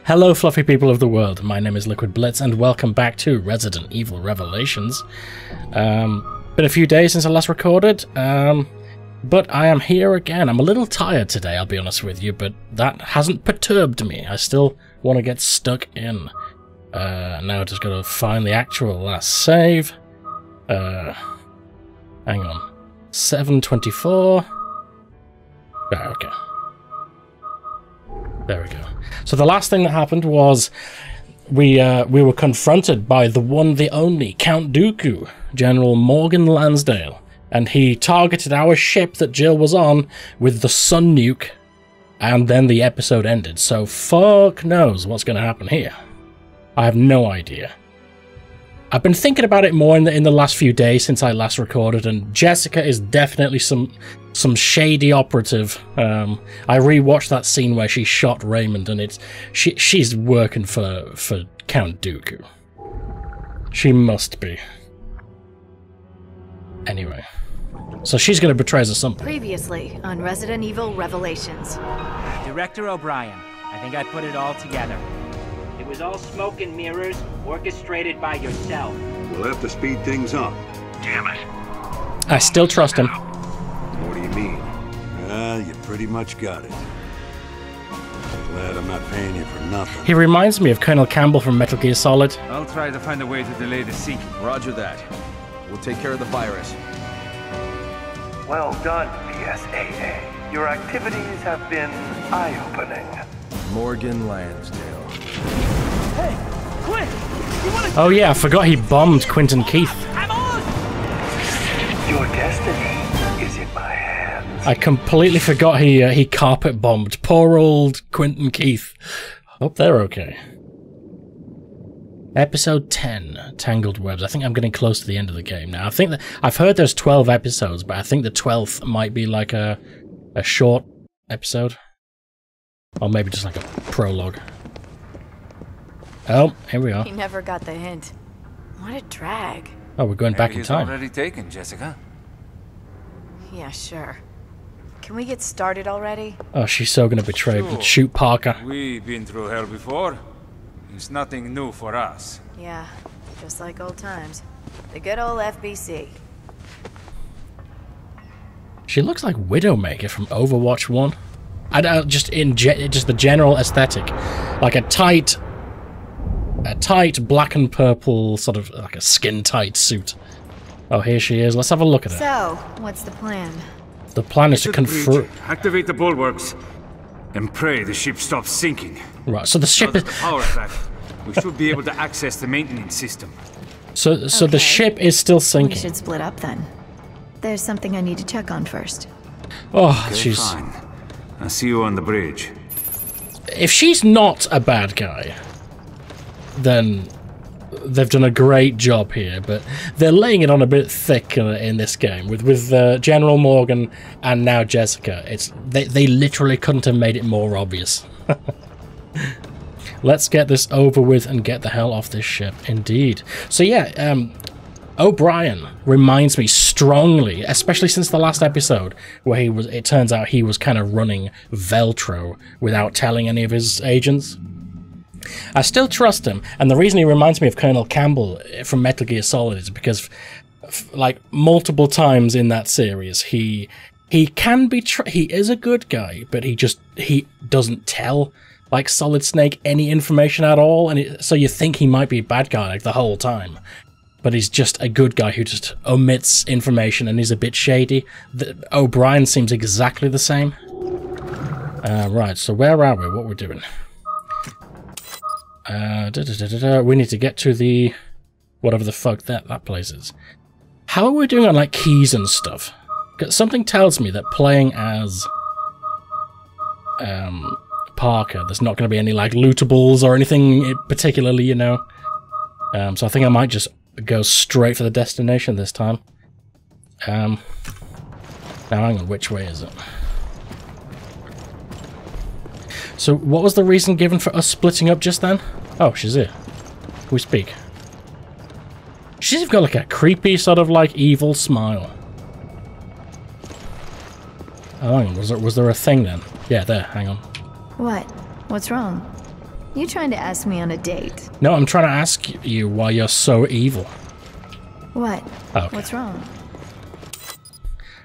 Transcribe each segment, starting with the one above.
Hello, fluffy people of the world. My name is Liquid Blitz, and welcome back to Resident Evil Revelations. Um, been a few days since I last recorded, um, but I am here again. I'm a little tired today, I'll be honest with you, but that hasn't perturbed me. I still want to get stuck in. Uh, now I just gotta find the actual last save. Uh, hang on. 724. Right, okay. There we go. So the last thing that happened was we uh, we were confronted by the one, the only Count Dooku, General Morgan Lansdale, and he targeted our ship that Jill was on with the Sun Nuke, and then the episode ended. So fuck knows what's going to happen here. I have no idea. I've been thinking about it more in the in the last few days since I last recorded, and Jessica is definitely some some shady operative. Um, I rewatched that scene where she shot Raymond, and it's she she's working for for Count Dooku. She must be. Anyway, so she's going to betray us or something. Previously on Resident Evil Revelations. Director O'Brien, I think I put it all together. It was all smoke and mirrors, orchestrated by yourself. We'll have to speed things up. Damn it. I still trust him. What do you mean? Well, you pretty much got it. Glad I'm not paying you for nothing. He reminds me of Colonel Campbell from Metal Gear Solid. I'll try to find a way to delay the seek. Roger that. We'll take care of the virus. Well done, BSAA. Your activities have been eye-opening. Morgan Lansdale. Oh yeah, I forgot he bombed Quentin Keith. Your destiny is in my hands. I completely forgot he uh, he carpet bombed poor old Quentin Keith. Hope they're okay. Episode 10, Tangled Webs. I think I'm getting close to the end of the game now. I think that I've heard there's 12 episodes, but I think the 12th might be like a a short episode. Or maybe just like a prologue. Oh, here we are. He never got the hint. What a drag. Oh, we're going back Maybe in it's time. already taken, Jessica. Yeah, sure. Can we get started already? Oh, she's so gonna betray. Sure. Shoot Parker. We've been through hell before. It's nothing new for us. Yeah, just like old times. The good old FBC. She looks like Widowmaker from Overwatch 1. I don't, just in ge- just the general aesthetic. Like a tight a tight black and purple sort of like a skin tight suit. Oh, here she is. Let's have a look at her. So, what's the plan? The plan is to To confront. Activate the bulwarks. And pray the ship stops sinking. Right. So the ship is the power's back, we should be able to access the maintenance system. so so the ship is still sinking. We sinking. should split up then. There's something I need to check on first. Oh, Okay, she's fine. I'll see you on the bridge. if she's not a bad guy, then they've done a great job here. But they're laying it on a bit thick in this game with with uh, General Morgan and now Jessica. It's they they literally couldn't have made it more obvious. Let's get this over with and get the hell off this ship. Indeed. So yeah, um, O'Brien reminds me strongly, especially since the last episode, where he was. It turns out he was kind of running Veltro without telling any of his agents. I still trust him, and the reason he reminds me of Colonel Campbell eh, from Metal Gear Solid is because, like multiple times in that series, he he can be he is a good guy, but he just he doesn't tell like Solid Snake any information at all, and it, so you think he might be a bad guy like the whole time but he's just a good guy who just omits information and is a bit shady. O'Brien seems exactly the same. Uh, right, so where are we? What we're doing? Uh, da, da, da. We need to get to the whatever the fuck that that place is. How are we doing on like keys and stuff? something tells me that playing as um, Parker, there's not going to be any like lootables or anything particularly, you know. Um, so I think I might just go straight for the destination this time. Um, now hang on, which way is it? So what was the reason given for us splitting up just then? Oh, she's here. We speak. She's got like a creepy sort of like evil smile. Oh, hang on, was there, was there a thing then? Yeah, there, hang on. What? What's wrong? You trying to ask me on a date? No, I'm trying to ask you why you're so evil. What? Oh, okay. What's wrong?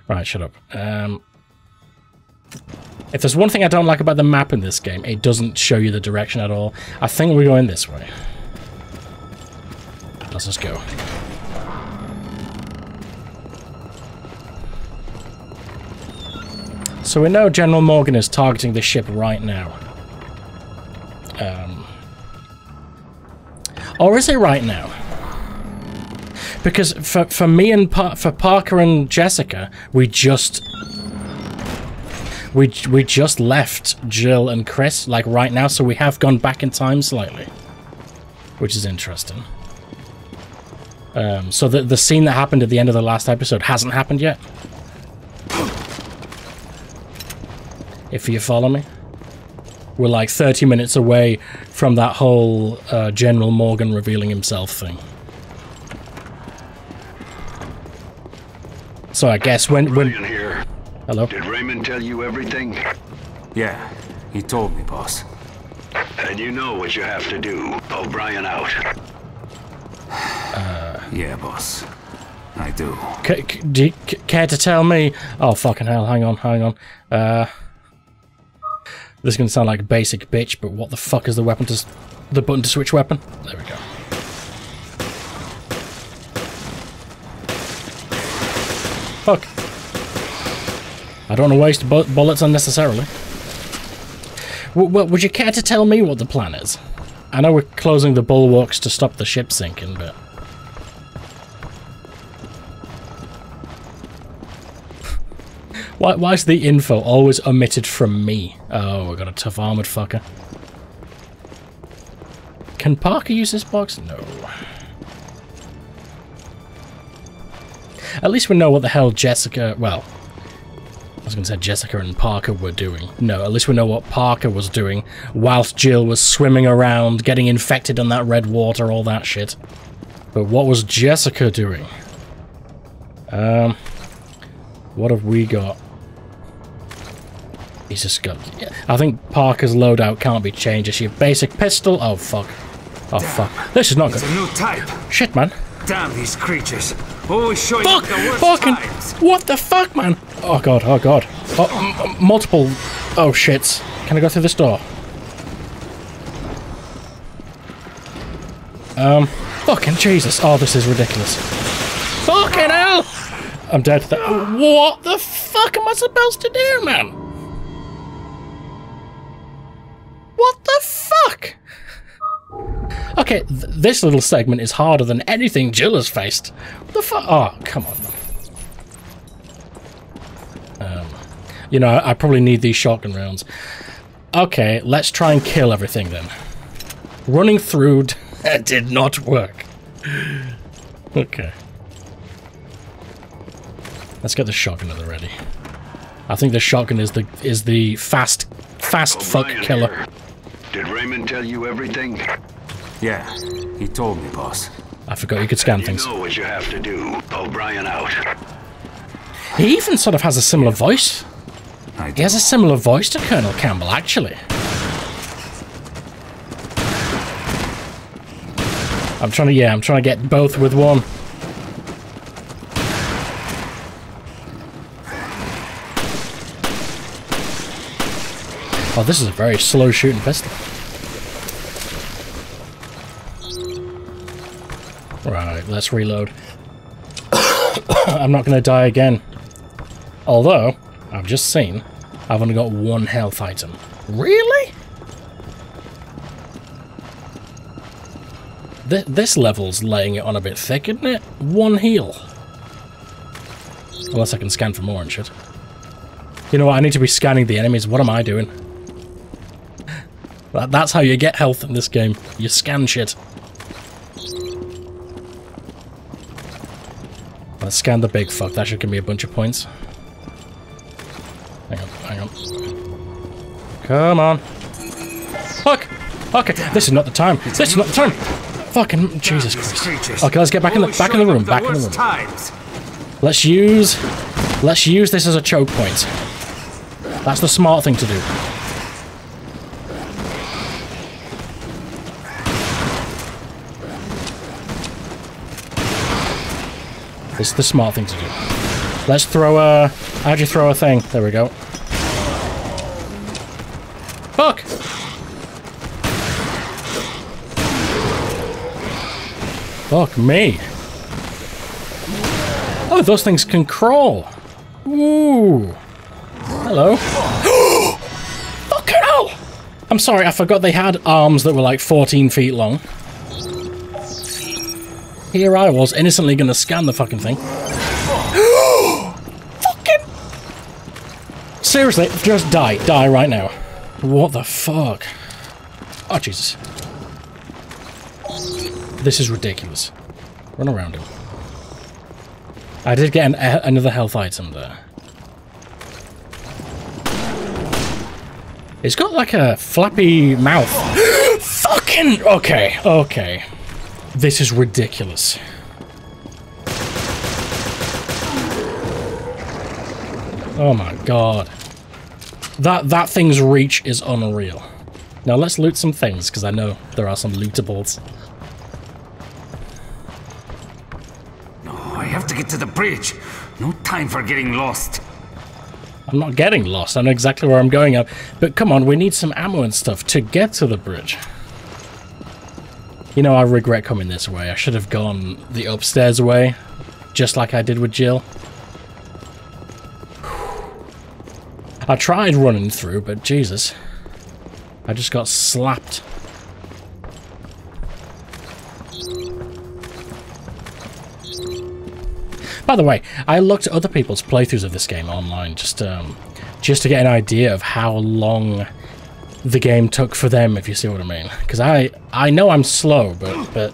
Right, shut up. Um, if there's one thing I don't like about the map in this game, it doesn't show you the direction at all. I think we're going this way. Let's just go. So we know General Morgan is targeting the ship right now. Um, or is it right now? Because for for me and pa for Parker and Jessica, we just we we just left Jill and Chris like right now, so we have gone back in time slightly, which is interesting. Um, so the the scene that happened at the end of the last episode hasn't happened yet. If you follow me, we're like 30 minutes away from that whole uh, General Morgan revealing himself thing. So I guess when when here. hello. Did Raymond tell you everything? Yeah, he told me, boss. And you know what you have to do. O'Brien out. Yeah, boss. I do. C- c- do you c- care to tell me? Oh fucking hell! Hang on, hang on. Uh, this is gonna sound like a basic bitch, but what the fuck is the weapon to the button to switch weapon? There we go. Fuck. I don't want to waste bu- bullets unnecessarily. W- w- would you care to tell me what the plan is? I know we're closing the bulwarks to stop the ship sinking, but. Why, why is the info always omitted from me? Oh, we got a tough armored fucker. Can Parker use this box? No. At least we know what the hell Jessica... Well, I was going to say Jessica and Parker were doing. No, at least we know what Parker was doing whilst Jill was swimming around, getting infected in that red water, all that shit. But what was Jessica doing? Um... What have we got? He's just got... I think Parker's loadout can't be changed. It's your basic pistol. Oh, fuck. Oh, fuck. This is not It's good. a new type. Shit, man. Damn these creatures. Always showing Fuck! the worst Fucking... times. What the fuck, man? Oh, God. Oh, God. Oh, multiple... Oh, shits. Can I go through this door? Um... Fucking Jesus. Oh, this is ridiculous. Fucking hell! I'm dead. What the fuck am I supposed to do, man? What the fuck? Okay, th- this little segment is harder than anything Jill has faced. What the fuck? Oh, come on. Um, you know, I, probably need these shotgun rounds. Okay, let's try and kill everything then. Running through d- did not work. Okay. Let's get the shotgun at the ready. I think the shotgun is the is the fast fast fuck killer. here. Did Raymond tell you everything? Yeah, he told me, boss. I forgot you could scan You things. know what you have to do. O'Brien out. He even sort of has a similar voice. I He has a similar voice to Colonel Campbell, actually. I'm trying to, yeah, I'm trying to get both with one. Oh, this is a very slow shooting pistol. Right, let's reload. I'm not going to die again. Although, I've just seen, I've only got one health item. Really? Th this level's laying it on a bit thick, isn't it? One heal. Unless I can scan for more and shit. You know what, I need to be scanning the enemies. What am I doing? That, that's how you get health in this game. You scan shit. Let's scan the big fuck. That should give me a bunch of points. Hang on, hang on. Come on. Fuck! Okay, this is not the time. This is not the time. Fucking Jesus Christ. Okay, let's get back in the back in the room. Back in the room. Let's use let's use this as a choke point. That's the smart thing to do. This is the smart thing to do. Let's throw a... How'd you throw a thing? There we go. Fuck! Fuck me. Oh, those things can crawl. Ooh. Hello. Fucking hell! I'm sorry, I forgot they had arms that were like 14 feet long. Here I was, innocently gonna scan the fucking thing. fucking... Seriously, just die. Die right now. What the fuck? Oh, Jesus. This is ridiculous. Run around him. I did get an, a, another health item there. It's got like a flappy mouth. Fucking... Okay, okay. This is ridiculous. Oh my god. That that thing's reach is unreal. Now let's loot some things, because I know there are some lootables. No, I have to get to the bridge. No time for getting lost. I'm not getting lost. I know exactly where I'm going. Up. But come on, we need some ammo and stuff to get to the bridge. You know, I regret coming this way. I should have gone the upstairs way, just like I did with Jill. I tried running through, but Jesus. I just got slapped. By the way, I looked at other people's playthroughs of this game online just um, just to get an idea of how long the game took for them, if you see what I mean. Because I I know I'm slow, but but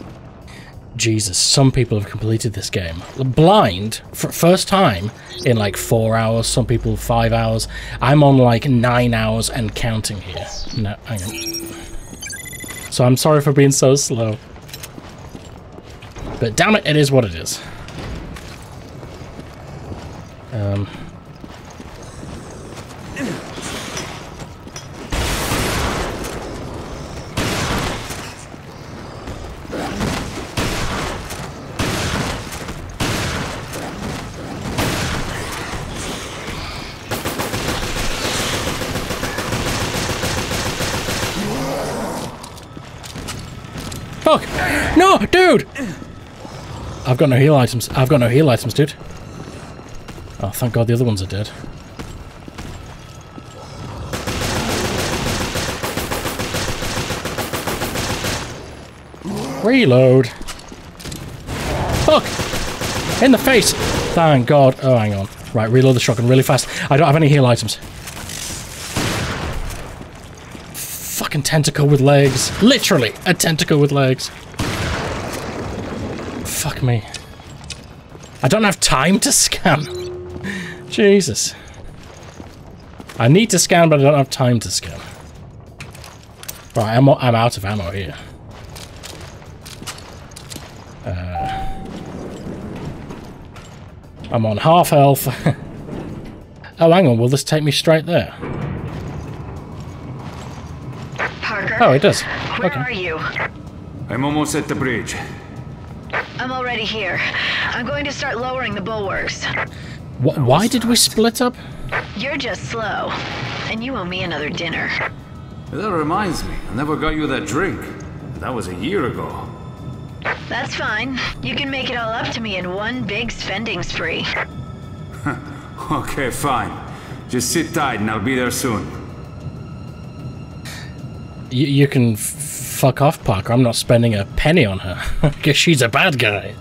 Jesus, some people have completed this game blind for first time in like four hours. Some people five hours. I'm on like nine hours and counting here. No, hang on. So I'm sorry for being so slow. But damn it, it is what it is. Um, Fuck! No, dude! I've got no heal items. I've got no heal items, dude. Oh, thank God the other ones are dead. Reload. Fuck! In the face! Thank God. Oh, hang on. Right, reload the shotgun really fast. I don't have any heal items. Fucking tentacle with legs. Literally, a tentacle with legs. Fuck me. I don't have time to scan. Jesus. I need to scan, but I don't have time to scan. Right, I'm, I'm out of ammo here. Uh, I'm on half health. oh, hang on. Will this take me straight there? Parker. Oh, it does. Where okay. are you? I'm almost at the bridge. I'm already here. I'm going to start lowering the bulwarks. Wh why did we split up? You're just slow. And you owe me another dinner. That reminds me, I never got you that drink. That was a year ago. That's fine. You can make it all up to me in one big spending spree. okay, fine. Just sit tight and I'll be there soon. Y you can fuck off, Parker. I'm not spending a penny on her. Because she's a bad guy.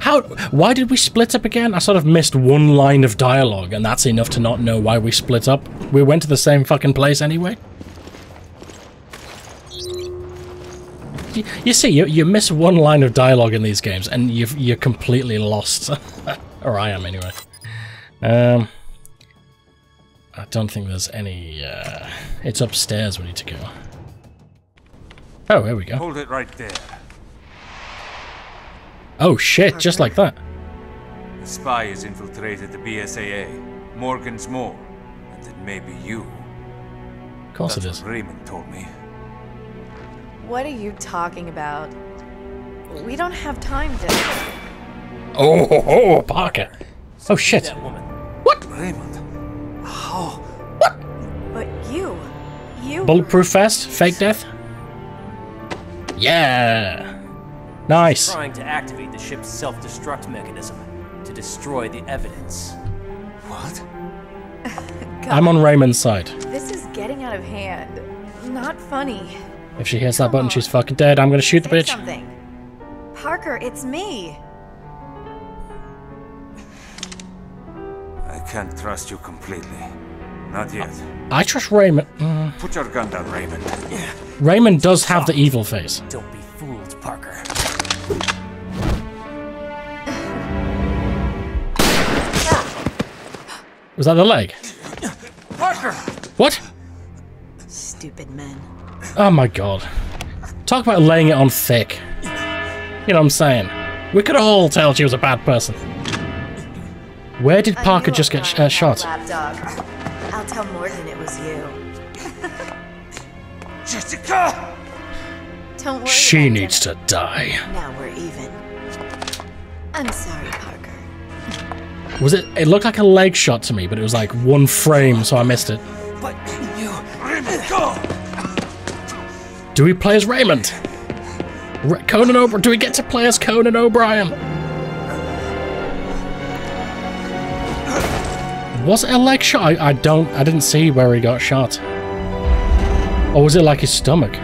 How? Why did we split up again? I sort of missed one line of dialogue, and that's enough to not know why we split up. We went to the same fucking place anyway. You, you see, you, you miss one line of dialogue in these games, and you you're completely lost. or I am, anyway. Um... I don't think there's any, uh... It's upstairs we need to go. Oh, there we go. Hold it right there. Oh shit, just like that. The spy has infiltrated the BSAA. Morgan's more. And it may be you. Of course That's it is. What Raymond told me. What are you talking about? We don't have time to... Oh, ho, ho, Parker. Oh shit. That woman. What? Raymond. How? But you, you. Bulletproof vest? Fake death? Yeah. Nice. Trying to activate the ship's self-destruct mechanism to destroy the evidence. What? I'm on Raymond's side. This is getting out of hand. Not funny. If she hits that button, she's fucking dead. I'm gonna shoot the bitch. Something. Parker, it's me. I can't trust you completely. Not yet. I trust Raymond. Mm. Put your gun down, Raymond. Raymond does have the evil face. Don't be fooled, Parker. Was that the leg? Parker! What? Stupid men. Oh my god. Talk about laying it on thick. You know what I'm saying? We could all tell she was a bad person. Where did Parker just get found uh, that shot? Lapdog. I'll tell Morgan it was you. Jessica! Don't worry. She about needs Jenna. to die. Now we're even. I'm sorry, Parker. Was it? It looked like a leg shot to me, but it was like one frame, so I missed it. But you... Raymond, go! Do we play as Raymond? Conan O'Brien? Do we get to play as Conan O'Brien? Was it a leg shot? I, I don't. I didn't see where he got shot. Or was it like his stomach?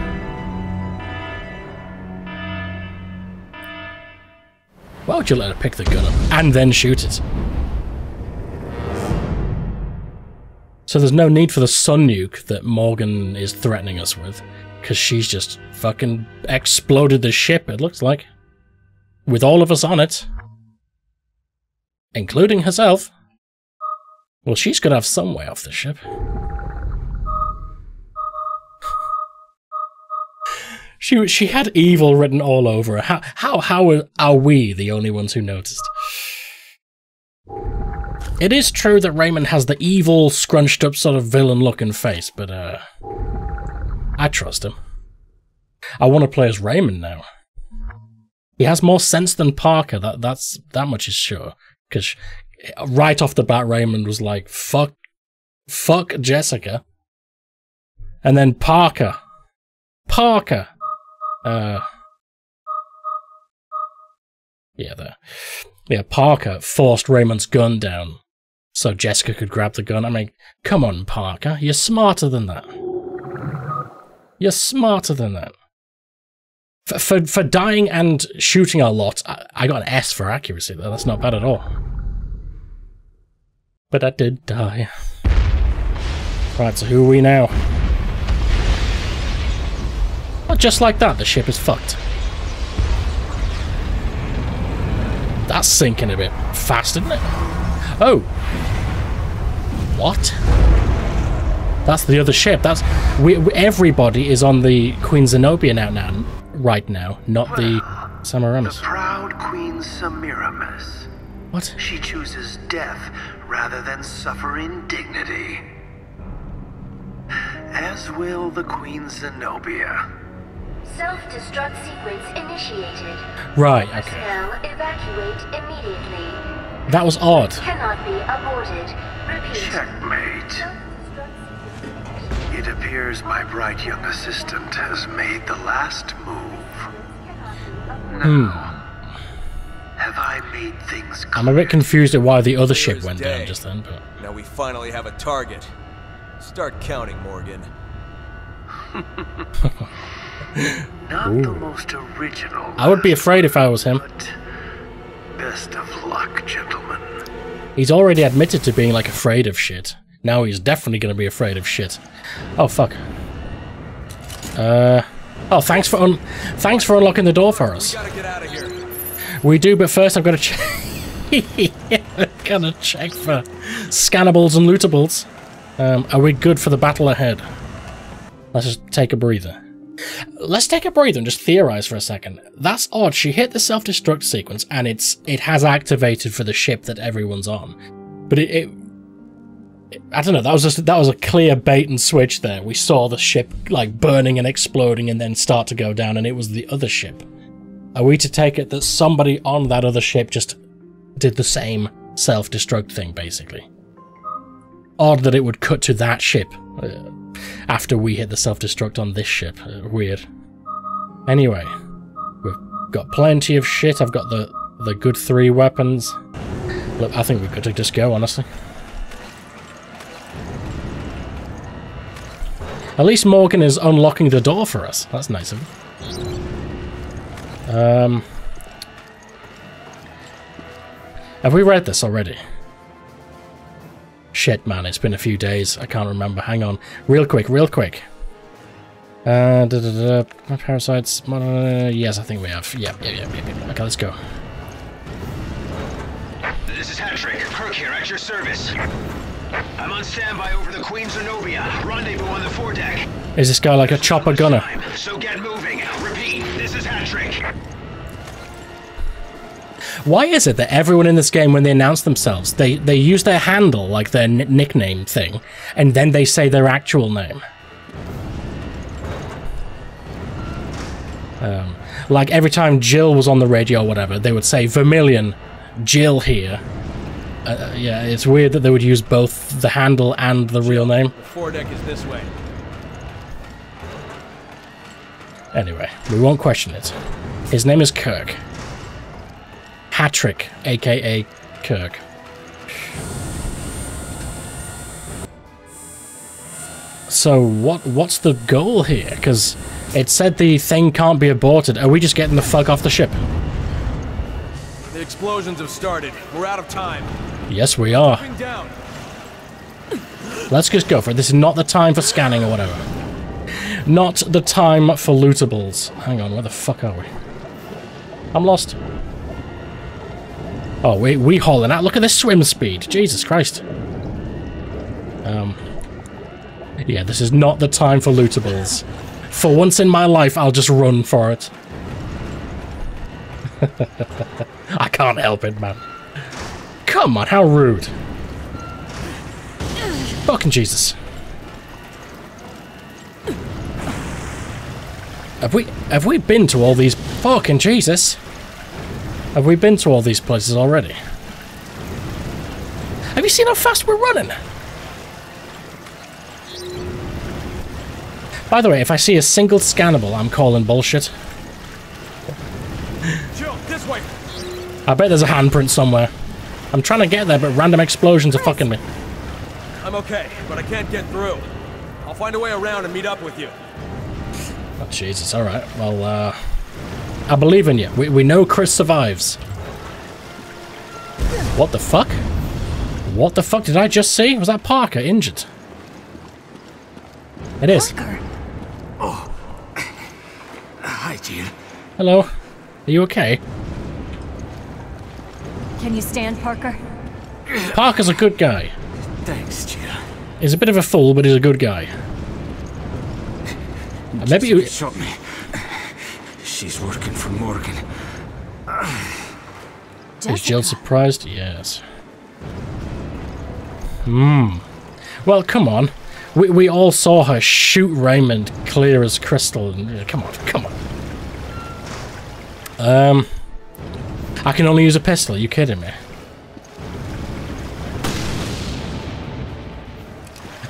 Why would you let her pick the gun up and then shoot it? So there's no need for the sun nuke that Morgan is threatening us with, because she's just fucking exploded the ship, it looks like. With all of us on it. Including herself. Well, she's gonna have some way off the ship. She she had evil written all over her. How how how are we the only ones who noticed? It is true that Raymond has the evil, scrunched up sort of villain looking face, but uh I trust him. I want to play as Raymond now. He has more sense than Parker, that that's that much is sure. Cause right off the bat Raymond was like, fuck fuck Jessica. And then Parker. Parker. Uh Yeah, there. Yeah, Parker forced Raymond's gun down so Jessica could grab the gun. I mean, come on, Parker. You're smarter than that. You're smarter than that. For, for, for dying and shooting a lot, I, I got an S for accuracy, though. That's not bad at all. But I did die. Right, so who are we now? Well, just like that, the ship is fucked. That's sinking a bit fast, isn't it? Oh. What? That's the other ship. That's we, everybody is on the Queen Zenobia now, now, right now, not the Semiramis. Proud Queen Semiramis. What? She chooses death rather than suffer indignity. As will the Queen Zenobia. Self-destruct sequence initiated. Right. Okay. Now evacuate immediately. That was odd. Cannot be aborted. Repeat. Checkmate. It appears my bright young assistant has made the last move. Hmm. Have I made things I'm a bit confused at why the other ship went day. down just then, but Now we finally have a target. Start counting, Morgan. Not Ooh. the most original. I would be afraid if I was him. Best of luck, gentlemen. He's already admitted to being like afraid of shit. Now he's definitely going to be afraid of shit. Oh fuck. Uh. Oh, thanks for un- thanks for unlocking the door for us. We do, but first I've got to check. Gotta check for scannables and lootables. Um, are we good for the battle ahead? Let's just take a breather. Let's take a breather and just theorize for a second. That's odd. She hit the self-destruct sequence, and it's it has activated for the ship that everyone's on. But it, it I don't know. That was just that was a clear bait and switch. There, we saw the ship like burning and exploding, and then start to go down, and it was the other ship. Are we to take it that somebody on that other ship just did the same self-destruct thing, basically. Odd that it would cut to that ship uh, after we hit the self-destruct on this ship. Uh, weird. Anyway, we've got plenty of shit. I've got the the good three weapons. Look, I think we could just go, honestly. At least Morgan is unlocking the door for us. That's nice of him. Um, have we read this already? Shit, man, it's been a few days. I can't remember. Hang on. Real quick, real quick. Uh, da, da, da, parasites. Uh, yes, I think we have. Yeah, yeah, yeah, yeah, yeah. Okay, let's go. This is Hattrick. Kirk here, at your service. I'm on standby over the Queen Zenobia. Rendezvous on the foredeck. Is this guy like a chopper gunner? So get moving. Repeat, this is Hattrick. Why is it that everyone in this game, when they announce themselves, they, they use their handle, like their nickname thing, and then they say their actual name? Um, like every time Jill was on the radio or whatever, they would say Vermilion, Jill here. Uh, yeah, it's weird that they would use both the handle and the real name. The foredeck is this way. Anyway, we won't question it. His name is Kirk. Hattrick, aka Kirk. So what what's the goal here? Because it said the thing can't be aborted. Are we just getting the fuck off the ship? The explosions have started. We're out of time. Yes, we are. Let's just go for it. This is not the time for scanning or whatever. Not the time for lootables. Hang on, where the fuck are we? I'm lost. Oh, we we hauling out. Look at this swim speed. Jesus Christ. Um. Yeah, this is not the time for lootables. For once in my life, I'll just run for it. I can't help it, man. Come on, how rude. Fucking Jesus. Have we have we been to all these fucking Jesus? Have we been to all these places already? Have you seen how fast we're running? By the way, if I see a single scannable, I'm calling bullshit. Jill, this way. I bet there's a handprint somewhere. I'm trying to get there, but random explosions are fucking me. I'm okay, but I can't get through. I'll find a way around and meet up with you. Oh, Jesus. All right. Well, uh... I believe in you. We, we know Chris survives. What the fuck? What the fuck did I just see? Was that Parker injured? It is. Parker. Oh. Hi, Jill. Hello. Are you okay? Can you stand, Parker? Parker's a good guy. Thanks, Jill. He's a bit of a fool, but he's a good guy. Maybe you... shot me. She's working for Morgan. Is Jill surprised? Yes. Hmm. Well, come on. We, we all saw her shoot Raymond clear as crystal. Come on, come on. Um, I can only use a pistol. Are you kidding me?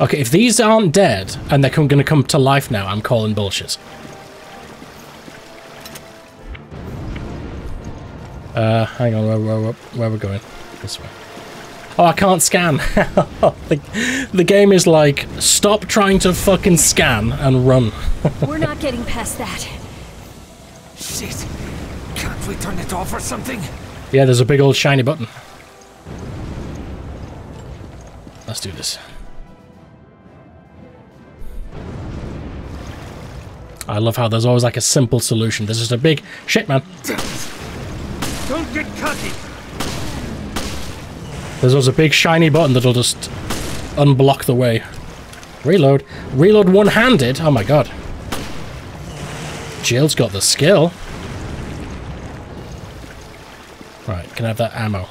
Okay, if these aren't dead and they're going to come to life now, I'm calling bullshit. Uh, hang on, where, where, where, where are we going? This way. Oh, I can't scan. the, the game is like, stop trying to fucking scan and run. We're not getting past that. Shit. Can't we turn it off or something? Yeah, there's a big old shiny button. Let's do this. I love how there's always like a simple solution. There's just a big shit, man. Don't get cocky. There's always a big shiny button that'll just unblock the way. Reload. Reload one-handed? Oh my god. Jill's got the skill. Right, can I have that ammo?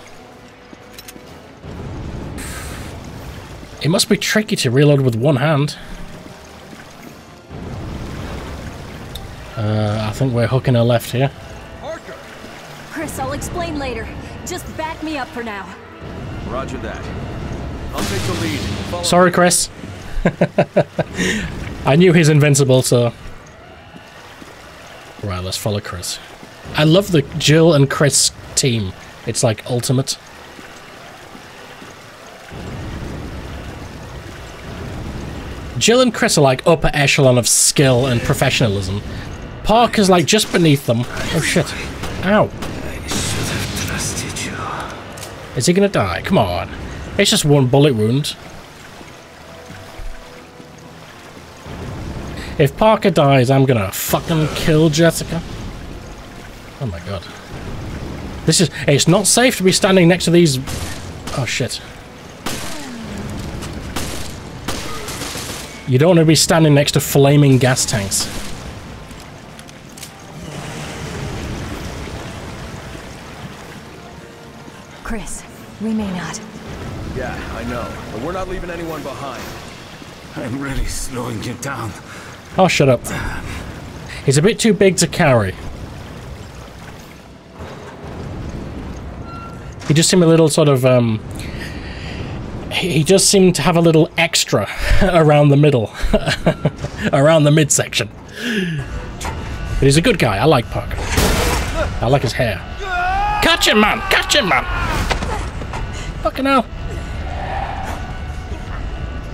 It must be tricky to reload with one hand. Uh, I think we're hooking her left here. Chris, I'll explain later. Just back me up for now. Roger that. I'll take the lead. Follow Sorry, Chris. I knew he's invincible, so. Right, let's follow Chris. I love the Jill and Chris team. It's like ultimate. Jill and Chris are like upper echelon of skill and professionalism. Parker's like just beneath them. Oh shit. Ow. Is he gonna die? Come on. It's just one bullet wound. If Parker dies, I'm gonna fucking kill Jessica. Oh my god. This is- it's not safe to be standing next to these- Oh shit. You don't want to be standing next to flaming gas tanks. We may not. Yeah, I know. But we're not leaving anyone behind. I'm really slowing you down. Oh, shut up. He's a bit too big to carry. He just seemed a little sort of, um... He he just seemed to have a little extra around the middle. around the midsection. But he's a good guy. I like Parker. I like his hair. Catch him, man! Catch him, man! Fucking hell.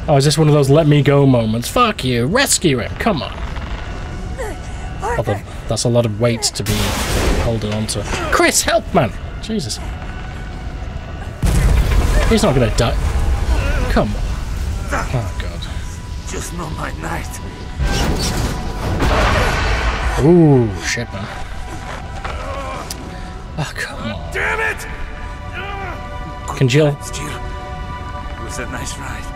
Oh, is this one of those let me go moments? Fuck you. Rescue him. Come on. Although, that's a lot of weight to be holding on to. Chris, help, man! Jesus. He's not gonna die. Come on. Oh, God. Just not my night. Ooh, shit, man. Oh, come on. Damn it! Can Jill... Jill, it was a nice ride.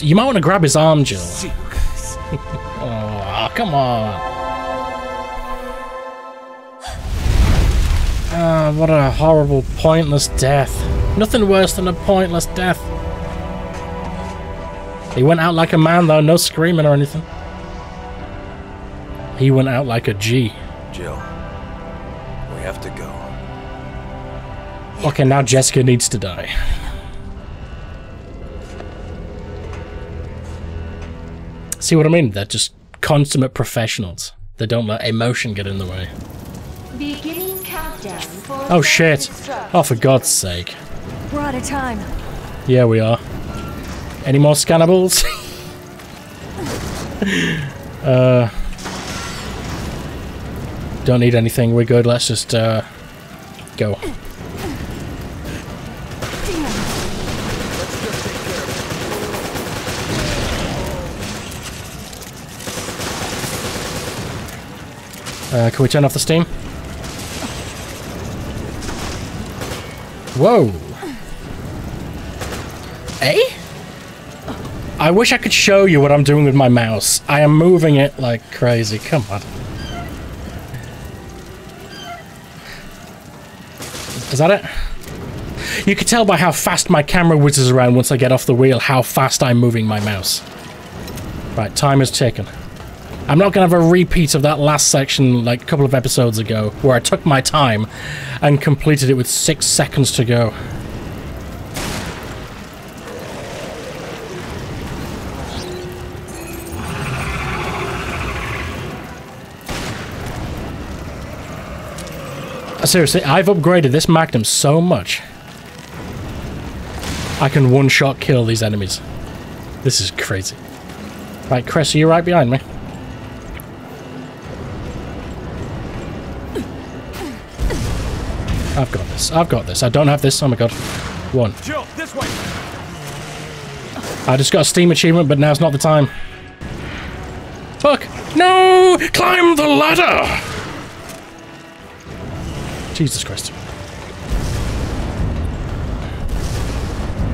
You might want to grab his arm, Jill. See you guys. oh, come on. Ah, what a horrible, pointless death. Nothing worse than a pointless death. He went out like a man, though, no screaming or anything. He went out like a G. Jill, Okay, now Jessica needs to die. See what I mean? They're just consummate professionals. They don't let emotion get in the way. Beginning countdown for Oh shit! Oh, for God's sake. We're out of time. Yeah, we are. Any more scannables? uh, don't need anything. We're good. Let's just uh, go. Uh, can we turn off the steam? Whoa. Eh? I wish I could show you what I'm doing with my mouse. I am moving it like crazy. Come on. Is that it? You can tell by how fast my camera whizzes around once I get off the wheel how fast I'm moving my mouse. Right, time is ticking. I'm not going to have a repeat of that last section like a couple of episodes ago where I took my time and completed it with six seconds to go. Seriously, I've upgraded this Magnum so much. I can one-shot kill these enemies. This is crazy. Right, Chris, are you right behind me? I've got this. I've got this. I don't have this. Oh my god. One. Jill, this way. I just got a Steam achievement, but now's not the time. Fuck! No! Climb the ladder! Jesus Christ.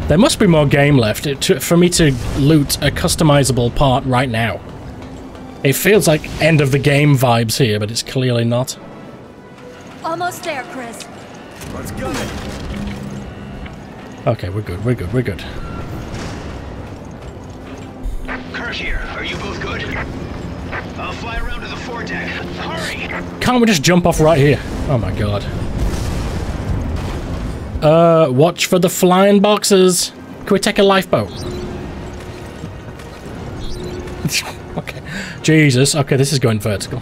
There must be more game left to, for me to loot a customizable part right now. It feels like end of the game vibes here, but it's clearly not. Almost there, Chris. Let's go. Okay, we're good, we're good, we're good. Kirk here. Are you both good? I'll fly around to the foredeck. Hurry! Can't we just jump off right here? Oh my god. Uh, watch for the flying boxes. Can we take a lifeboat? okay. Jesus. Okay, this is going vertical.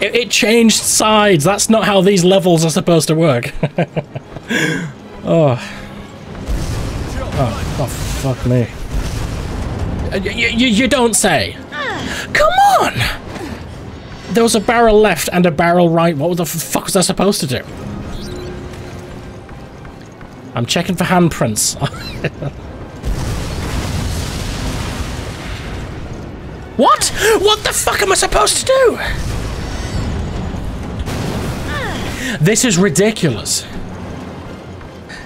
It, it changed sides. That's not how these levels are supposed to work. oh. Oh, oh, fuck me. Uh, you, you, you don't say. Come on! There was a barrel left and a barrel right. What the fuck was I supposed to do? I'm checking for handprints. what? What the fuck am I supposed to do? This is ridiculous.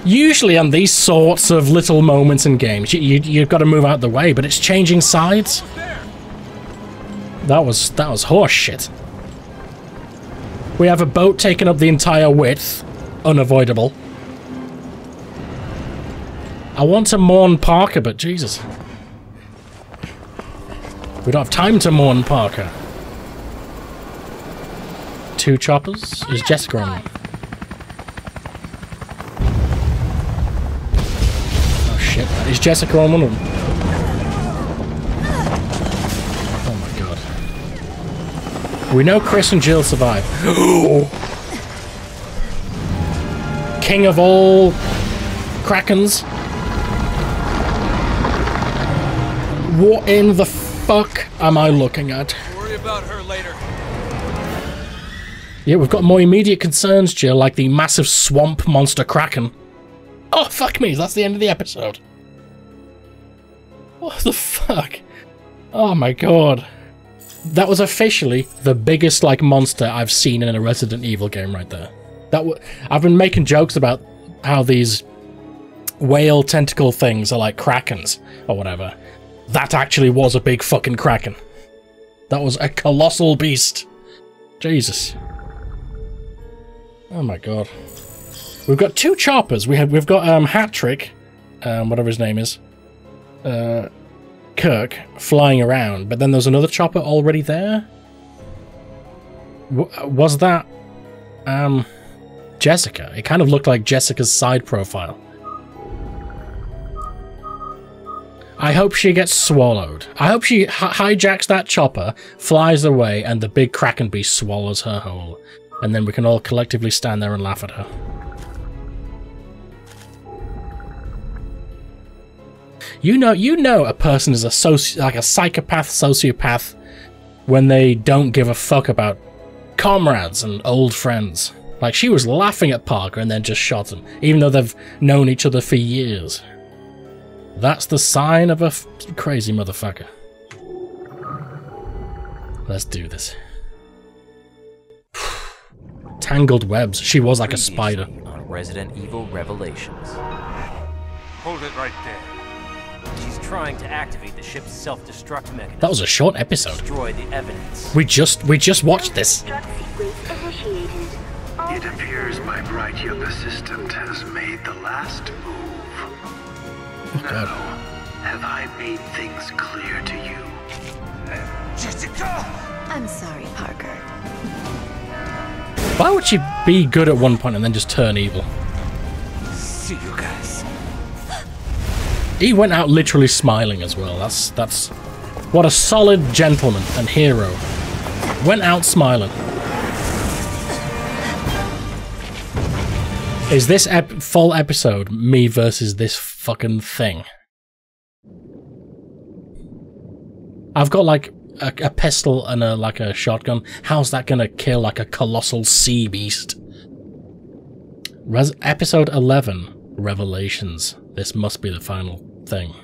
Usually on these sorts of little moments in games, you, you, you've got to move out the way, but it's changing sides. That was that was horseshit. We have a boat taking up the entire width. Unavoidable. I want to mourn Parker, but Jesus. We don't have time to mourn Parker. Two choppers? Is Jessica on? Oh shit, is Jessica on one of them? Oh my god. We know Chris and Jill survive. King of all Krakens. What in the fuck am I looking at? Worry about her later. Yeah, we've got more immediate concerns, Jill, like the massive swamp monster Kraken. Oh, fuck me, that's the end of the episode. What the fuck? Oh my god. That was officially the biggest, like, monster I've seen in a Resident Evil game right there. That w I've been making jokes about how these whale tentacle things are like krakens, or whatever. That actually was a big fucking kraken. That was a colossal beast. Jesus. Oh my god. We've got two choppers. We have we've got um Hattrick, um whatever his name is, uh, Kirk flying around, but then there's another chopper already there. W was that um Jessica? It kind of looked like Jessica's side profile. I hope she gets swallowed. I hope she hijacks that chopper, flies away, and the big Kraken beast swallows her whole. And then we can all collectively stand there and laugh at her. You know, you know, a person is a soci like a psychopath, sociopath, when they don't give a fuck about comrades and old friends. Like she was laughing at Parker and then just shot him, even though they've known each other for years. That's the sign of a crazy motherfucker. Let's do this. Tangled webs. She was like a spider. On Resident Evil Revelations. Hold it right there. She's trying to activate the ship's self-destruct mechanism. That was a short episode. Destroy the evidence. We just we just watched this. It appears my bright young assistant has made the last move. Oh, God. Now, have I made things clear to you? Jessica! I'm sorry, Parker. Why would she be good at one point and then just turn evil? See you guys. He went out literally smiling as well. That's that's what a solid gentleman and hero. Went out smiling. Is this ep full episode me versus this fucking thing? I've got like a, a pistol and a like a shotgun. How's that gonna kill like a colossal sea beast? Res episode 11, Revelations. This must be the final thing.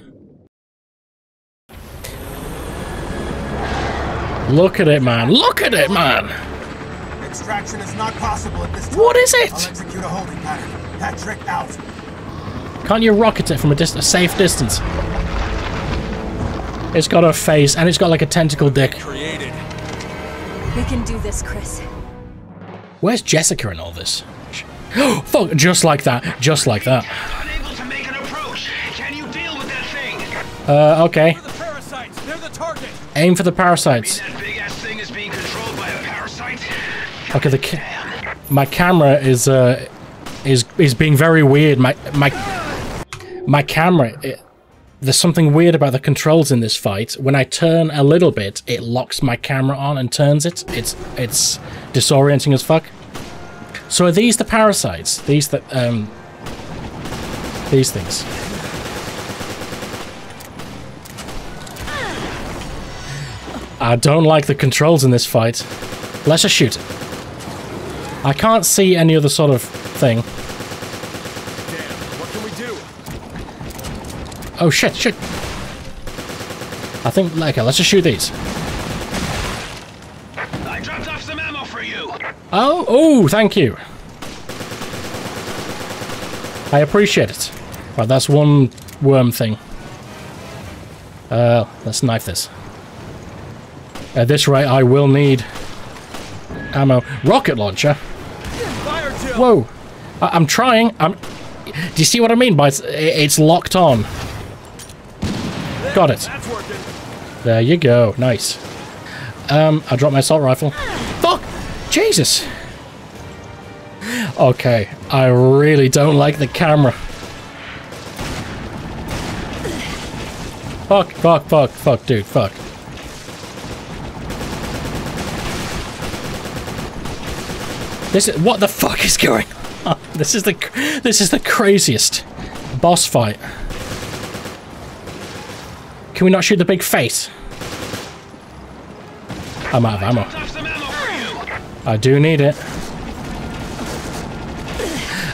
Look at it, man. Look at it, man. Extraction is not possible at this time. What is it? I'll execute a holding pattern. Patrick trick out. Can't you rocket it from a, dis a safe distance? It's got a face and it's got like a tentacle dick. Created. We can do this, Chris. Where's Jessica in all this? Oh, Fuck, just like that. Just like that. Unable to make an approach. Can you deal with that thing? Uh, okay. The parasites, they're the target. Aim for the parasites. That big ass thing is being controlled by a parasite. Okay, the ca my camera is uh is is being very weird. My my my camera. It, there's something weird about the controls in this fight. When I turn a little bit, it locks my camera on and turns it. It's it's disorienting as fuck. So are these the parasites? These that um these things. I don't like the controls in this fight. Let's just shoot. I can't see any other sort of thing. What can we do? Oh shit, shit. I think, okay, let's just shoot these. I dropped off some ammo for you. Oh, oh, thank you. I appreciate it. Right, that's one worm thing. Uh, let's knife this. At this rate, I will need ammo. Rocket launcher? Whoa! I I'm trying. I'm. Do you see what I mean by it's, it's locked on? Got it. There you go. Nice. Um, I dropped my assault rifle. Fuck! Jesus! Okay, I really don't like the camera. Fuck, fuck, fuck, fuck, dude, fuck. This is what the fuck is going on? This is the this is the craziest boss fight. Can we not shoot the big face? I'm out of ammo. I do need it.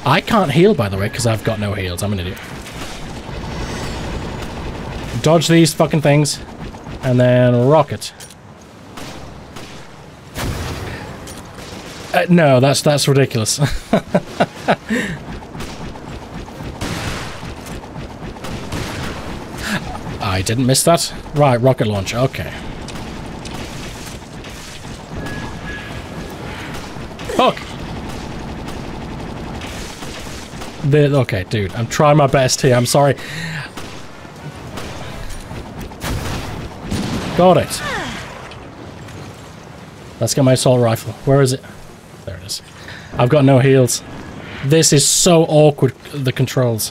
I can't heal, by the way, because I've got no heals. I'm an idiot. Dodge these fucking things, and then rocket. Uh, no, that's that's ridiculous. I didn't miss that. Right, rocket launcher. Okay. Fuck. The, okay, dude. I'm trying my best here. I'm sorry. Got it. Let's get my assault rifle. Where is it? There it is. I've got no heals. This is so awkward, the controls.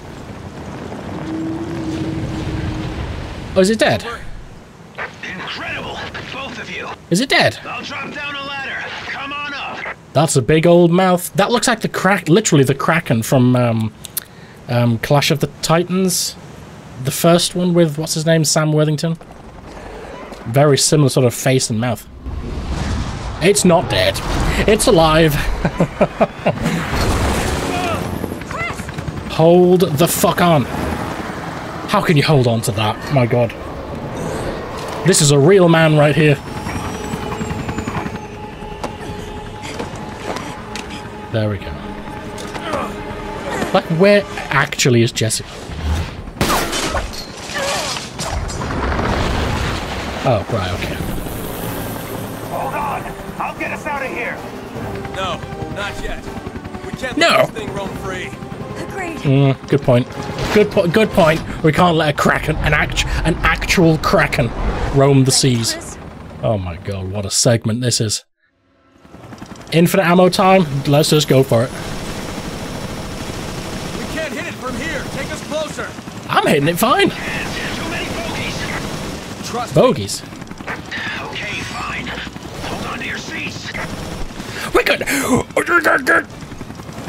Oh, is it dead? Incredible, both of you. Is it dead? I'll drop down a ladder. Come on up. That's a big old mouth. That looks like the crack, literally the Kraken from um, um, Clash of the Titans. The first one with, what's his name, Sam Worthington? Very similar sort of face and mouth. It's not dead. It's alive. hold the fuck on. How can you hold on to that? My god. This is a real man right here. There we go. Like, where actually is Jessica? Oh, right, okay. Hold on. I'll get us out of here. No, not yet. We can't No. let this thing roam free. Agreed. Mm, good point. Good, po good point. We can't let a kraken, an act, an actual kraken, roam the seas. Oh my god, what a segment this is. Infinite ammo time. Let's just go for it. We can't hit it from here. Take us closer. I'm hitting it fine. Trust Bogies. Okay, fine. Hold on to your seats. We're good.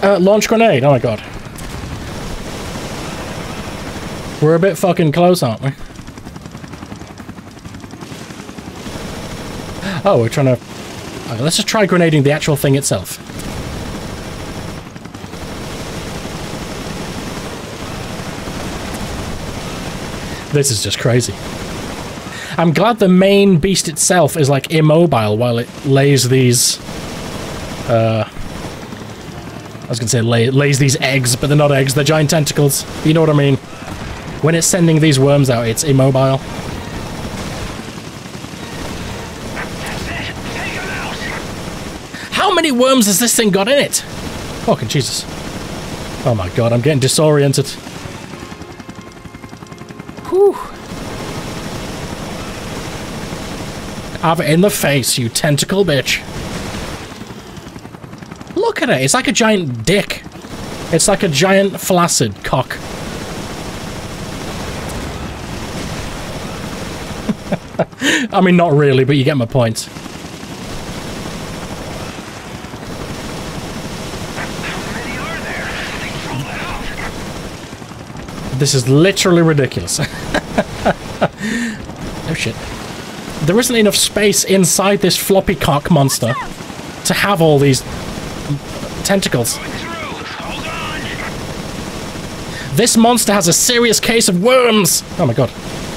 Uh, launch grenade. Oh my god. We're a bit fucking close, aren't we? Oh, we're trying to... Okay, let's just try grenading the actual thing itself. This is just crazy. I'm glad the main beast itself is like immobile while it lays these... Uh, I was gonna say lay, lays these eggs, but they're not eggs, they're giant tentacles. You know what I mean? When it's sending these worms out, it's immobile. How many worms has this thing got in it? Fucking Jesus. Oh my god, I'm getting disoriented. Whew. Have it in the face, you tentacle bitch. Look at it. It's like a giant dick. It's like a giant flaccid cock. I mean, not really, but you get my point. This is literally ridiculous. oh shit. There isn't enough space inside this floppy cock monster to have all these tentacles. This monster has a serious case of worms! Oh my god.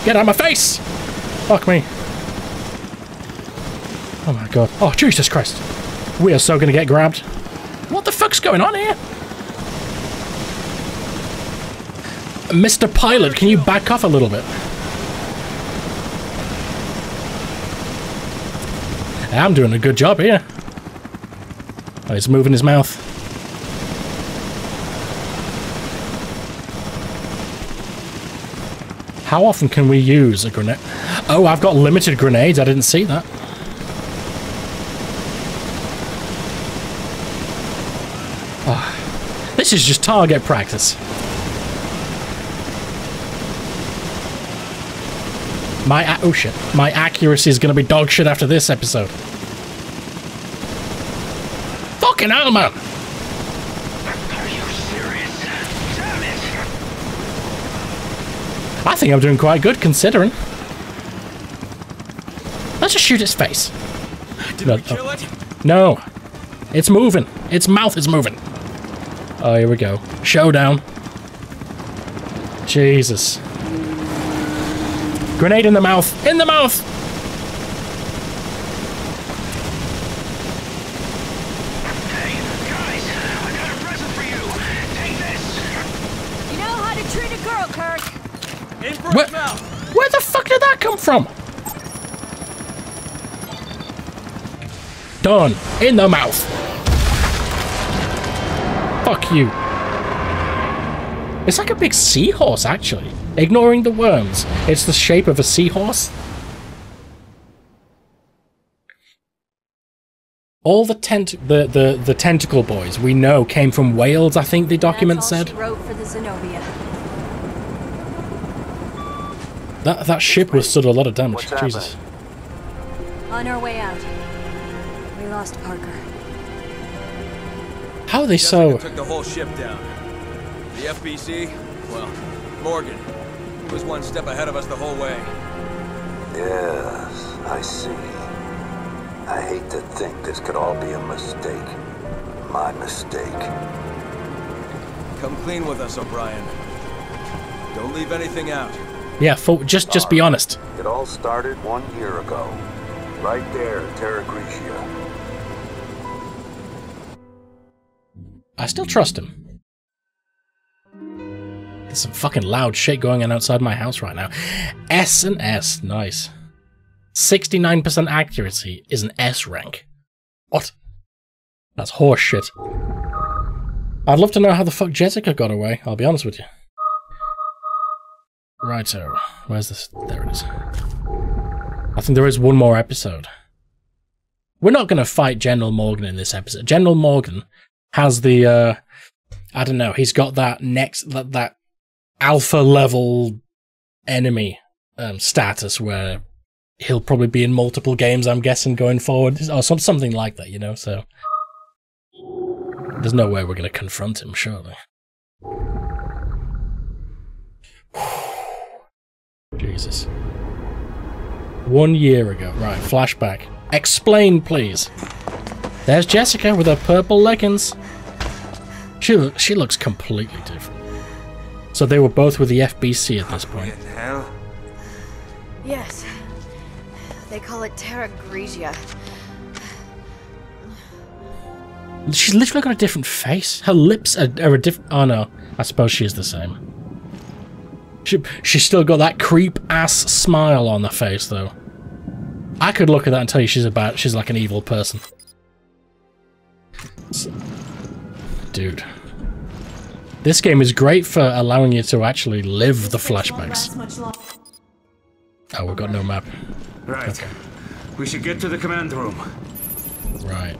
Get out of my face! Fuck me. Oh my god. Oh, Jesus Christ. We are so gonna get grabbed. What the fuck's going on here? Mr. Pilot, can you back off a little bit? I'm doing a good job here. Oh, he's moving his mouth. How often can we use a grenade? Oh, I've got limited grenades. I didn't see that. This is just target practice. My oh shit, my accuracy is gonna be dog shit after this episode. Fucking hell, man! I think I'm doing quite good considering. Let's just shoot its face. Did No, we kill it? No, it's moving. Its mouth is moving. Oh, here we go. Showdown. Jesus. Grenade in the mouth! In the mouth! Hey, guys, I got a present for you Take this. You know how to treat a girl, Kirk. In for Where, mouth. where the fuck did that come from? Done. In the mouth. Fuck you. It's like a big seahorse, actually. Ignoring the worms. It's the shape of a seahorse. All the tent the, the, the tentacle boys we know came from whales, I think the document said. wrote for the Zenobia. That that ship withstood a lot of damage. Jesus. On our way out, we lost Parker. How are they Jessica so took the whole ship down. The FBC, well, Morgan was one step ahead of us the whole way. Yes, I see. I hate to think this could all be a mistake. My mistake. Come clean with us, O'Brien. Don't leave anything out. Yeah, fo- just just be honest. It all started one year ago. Right there in Terragrigia. I still trust him. There's some fucking loud shit going on outside my house right now. S and S, nice. 69% accuracy is an S rank. What? That's horse shit. I'd love to know how the fuck Jessica got away, I'll be honest with you. Righto. Where's this? There it is. I think there is one more episode. We're not going to fight General Morgan in this episode. General Morgan has the uh I don't know, he's got that next that that alpha level enemy um status where he'll probably be in multiple games I'm guessing going forward or some something like that, you know, so there's no way we're going to confront him surely. Jesus. 1 year ago. Right, flashback. Explain please. There's Jessica with her purple leggings. She, look, she looks completely different. So they were both with the FBC at this point. the Hell? Yes. They call it Terra Grigia. She's literally got a different face. Her lips are, are a different. Oh no, I suppose she is the same. She, she's still got that creep ass smile on her face though. I could look at that and tell you she's about. She's like an evil person. Dude. This game is great for allowing you to actually live the flashbacks. Oh, we've got no map. Right. Okay. We should get to the command room. Right.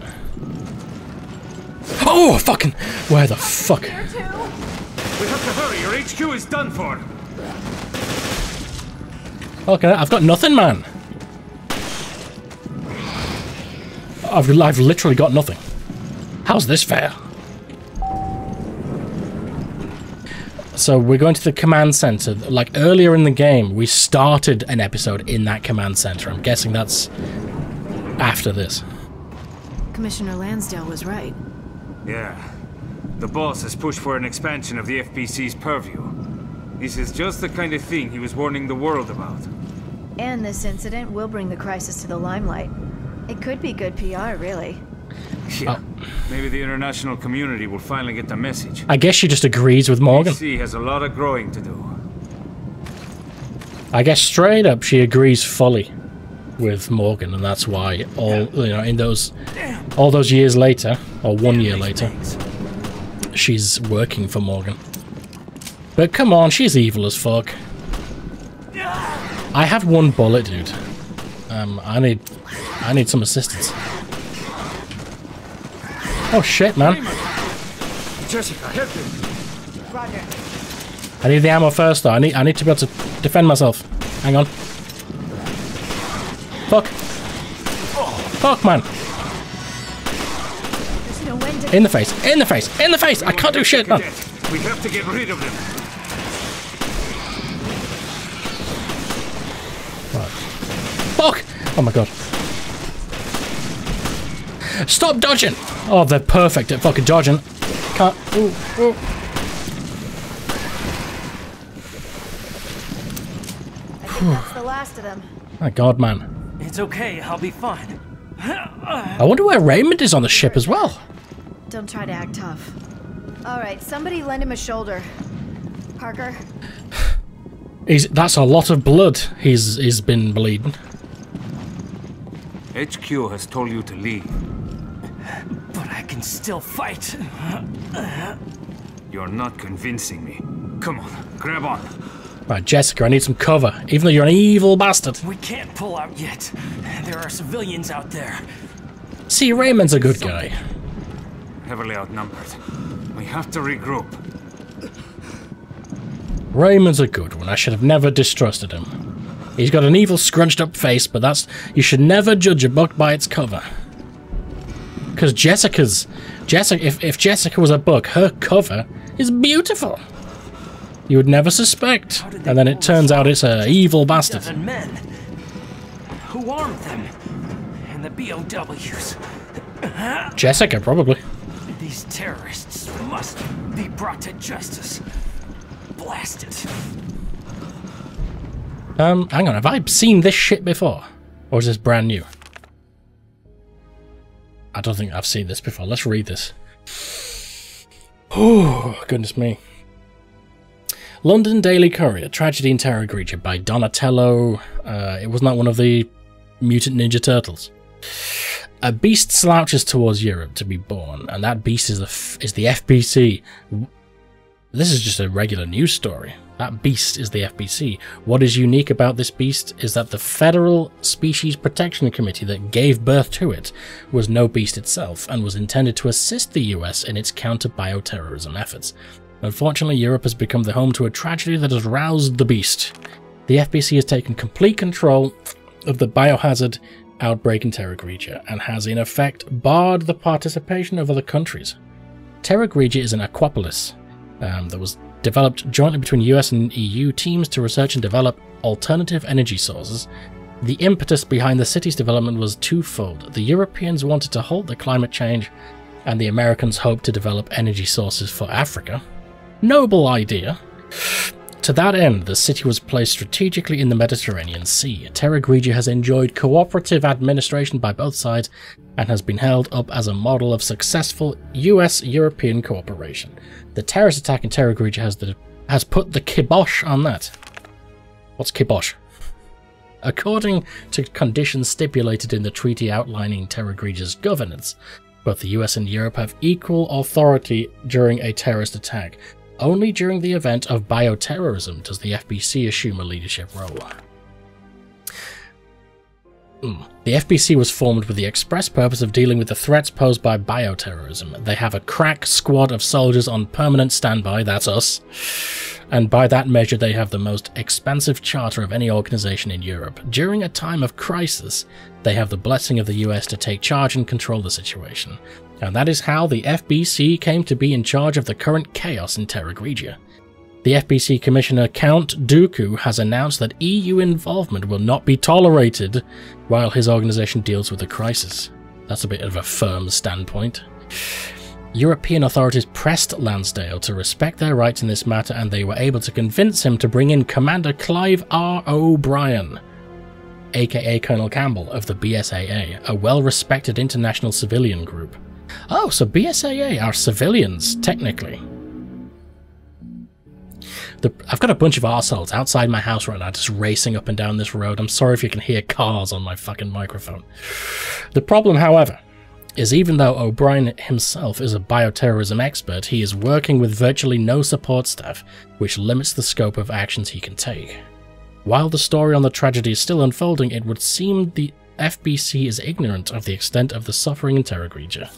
Oh, fucking! Where the fuck? We have to hurry. Your HQ is done for. Okay, I've got nothing, man. I've, I've literally got nothing. How's this fair? So we're going to the command center. Like earlier in the game, we started an episode in that command center. I'm guessing that's after this. Commissioner Lansdale was right. Yeah. The boss has pushed for an expansion of the FBC's purview. This is just the kind of thing he was warning the world about. And this incident will bring the crisis to the limelight. It could be good PR, really. Yeah. Maybe the international community will finally get the message. I guess she just agrees with Morgan. DC has a lot of growing to do. I guess straight up she agrees fully with Morgan, and that's why all you know in those all those years later, or one year later, she's working for Morgan. But come on, she's evil as fuck. I have one bullet, dude. Um, I need, I need some assistance. Oh shit, man! Jessica, help me. Roger. I need the ammo first, though. I need, I need to be able to defend myself. Hang on. Fuck. Fuck, man. There's no end to In the face. In the face. In the face. I can't do shit, man. We have to get rid of them. Fuck! Oh my god. Stop dodging! Oh, they're perfect at fucking dodging. Can't. Ooh, ooh. I think that's the last of them. My god, man. It's okay, I'll be fine. I wonder where Raymond is on the ship as well. Don't try to act tough. All right, somebody lend him a shoulder. Parker, He's, that's a lot of blood he's, he's been bleeding. HQ has told you to leave. But I can still fight. You're not convincing me. Come on, grab on. Right, Jessica, I need some cover, even though you're an evil bastard. We can't pull out yet. There are civilians out there. See, Raymond's a good guy. Heavily outnumbered. We have to regroup. Raymond's a good one. I should have never distrusted him. He's got an evil, scrunched up face, but that's. You should never judge a book by its cover. Because Jessica's. Jessica, if, if Jessica was a book, her cover is beautiful. You would never suspect. And then it turns out it's a evil bastard. Men. Who armed them? And the BOWs. Jessica, probably. These terrorists must be brought to justice. Blasted. Um, hang on, have I seen this shit before? Or is this brand new? I don't think I've seen this before. Let's read this. Oh, goodness me. London Daily Courier, Tragedy in Terragrigia by Donatello. Uh, it was not one of the Mutant Ninja Turtles. A beast slouches towards Europe to be born, and that beast is the f- is the FBC. This is just a regular news story. That beast is the FBC. What is unique about this beast is that the Federal Species Protection Committee that gave birth to it was no beast itself and was intended to assist the US in its counter bioterrorism efforts. Unfortunately, Europe has become the home to a tragedy that has roused the beast. The FBC has taken complete control of the biohazard outbreak in Terragrigia and has in effect barred the participation of other countries. Terragrigia is an aquapolis um, that was developed jointly between US and EU teams to research and develop alternative energy sources. The impetus behind the city's development was twofold. The Europeans wanted to halt the climate change, and the Americans hoped to develop energy sources for Africa. Noble idea. To that end, the city was placed strategically in the Mediterranean Sea. Terragrigia has enjoyed cooperative administration by both sides and has been held up as a model of successful US European cooperation. The terrorist attack in Terragrigia has, the, has put the kibosh on that. What's kibosh? According to conditions stipulated in the treaty outlining Terragrigia's governance, both the US and Europe have equal authority during a terrorist attack. Only during the event of bioterrorism does the FBC assume a leadership role. Mm. The FBC was formed with the express purpose of dealing with the threats posed by bioterrorism. They have a crack squad of soldiers on permanent standby, that's us, and by that measure they have the most expansive charter of any organization in Europe. During a time of crisis, they have the blessing of the US to take charge and control the situation. And that is how the FBC came to be in charge of the current chaos in Terragrigia. The FBC Commissioner Count Dooku has announced that EU involvement will not be tolerated while his organization deals with the crisis. That's a bit of a firm standpoint. European authorities pressed Lansdale to respect their rights in this matter and they were able to convince him to bring in Commander Clive R. O'Brien, aka Colonel Campbell of the BSAA, a well respected international civilian group. Oh, so BSAA are civilians, technically. The, I've got a bunch of arseholes outside my house right now just racing up and down this road. I'm sorry if you can hear cars on my fucking microphone. The problem, however, is even though O'Brien himself is a bioterrorism expert, he is working with virtually no support staff, which limits the scope of actions he can take. While the story on the tragedy is still unfolding, it would seem the FBC is ignorant of the extent of the suffering in Terragrigia.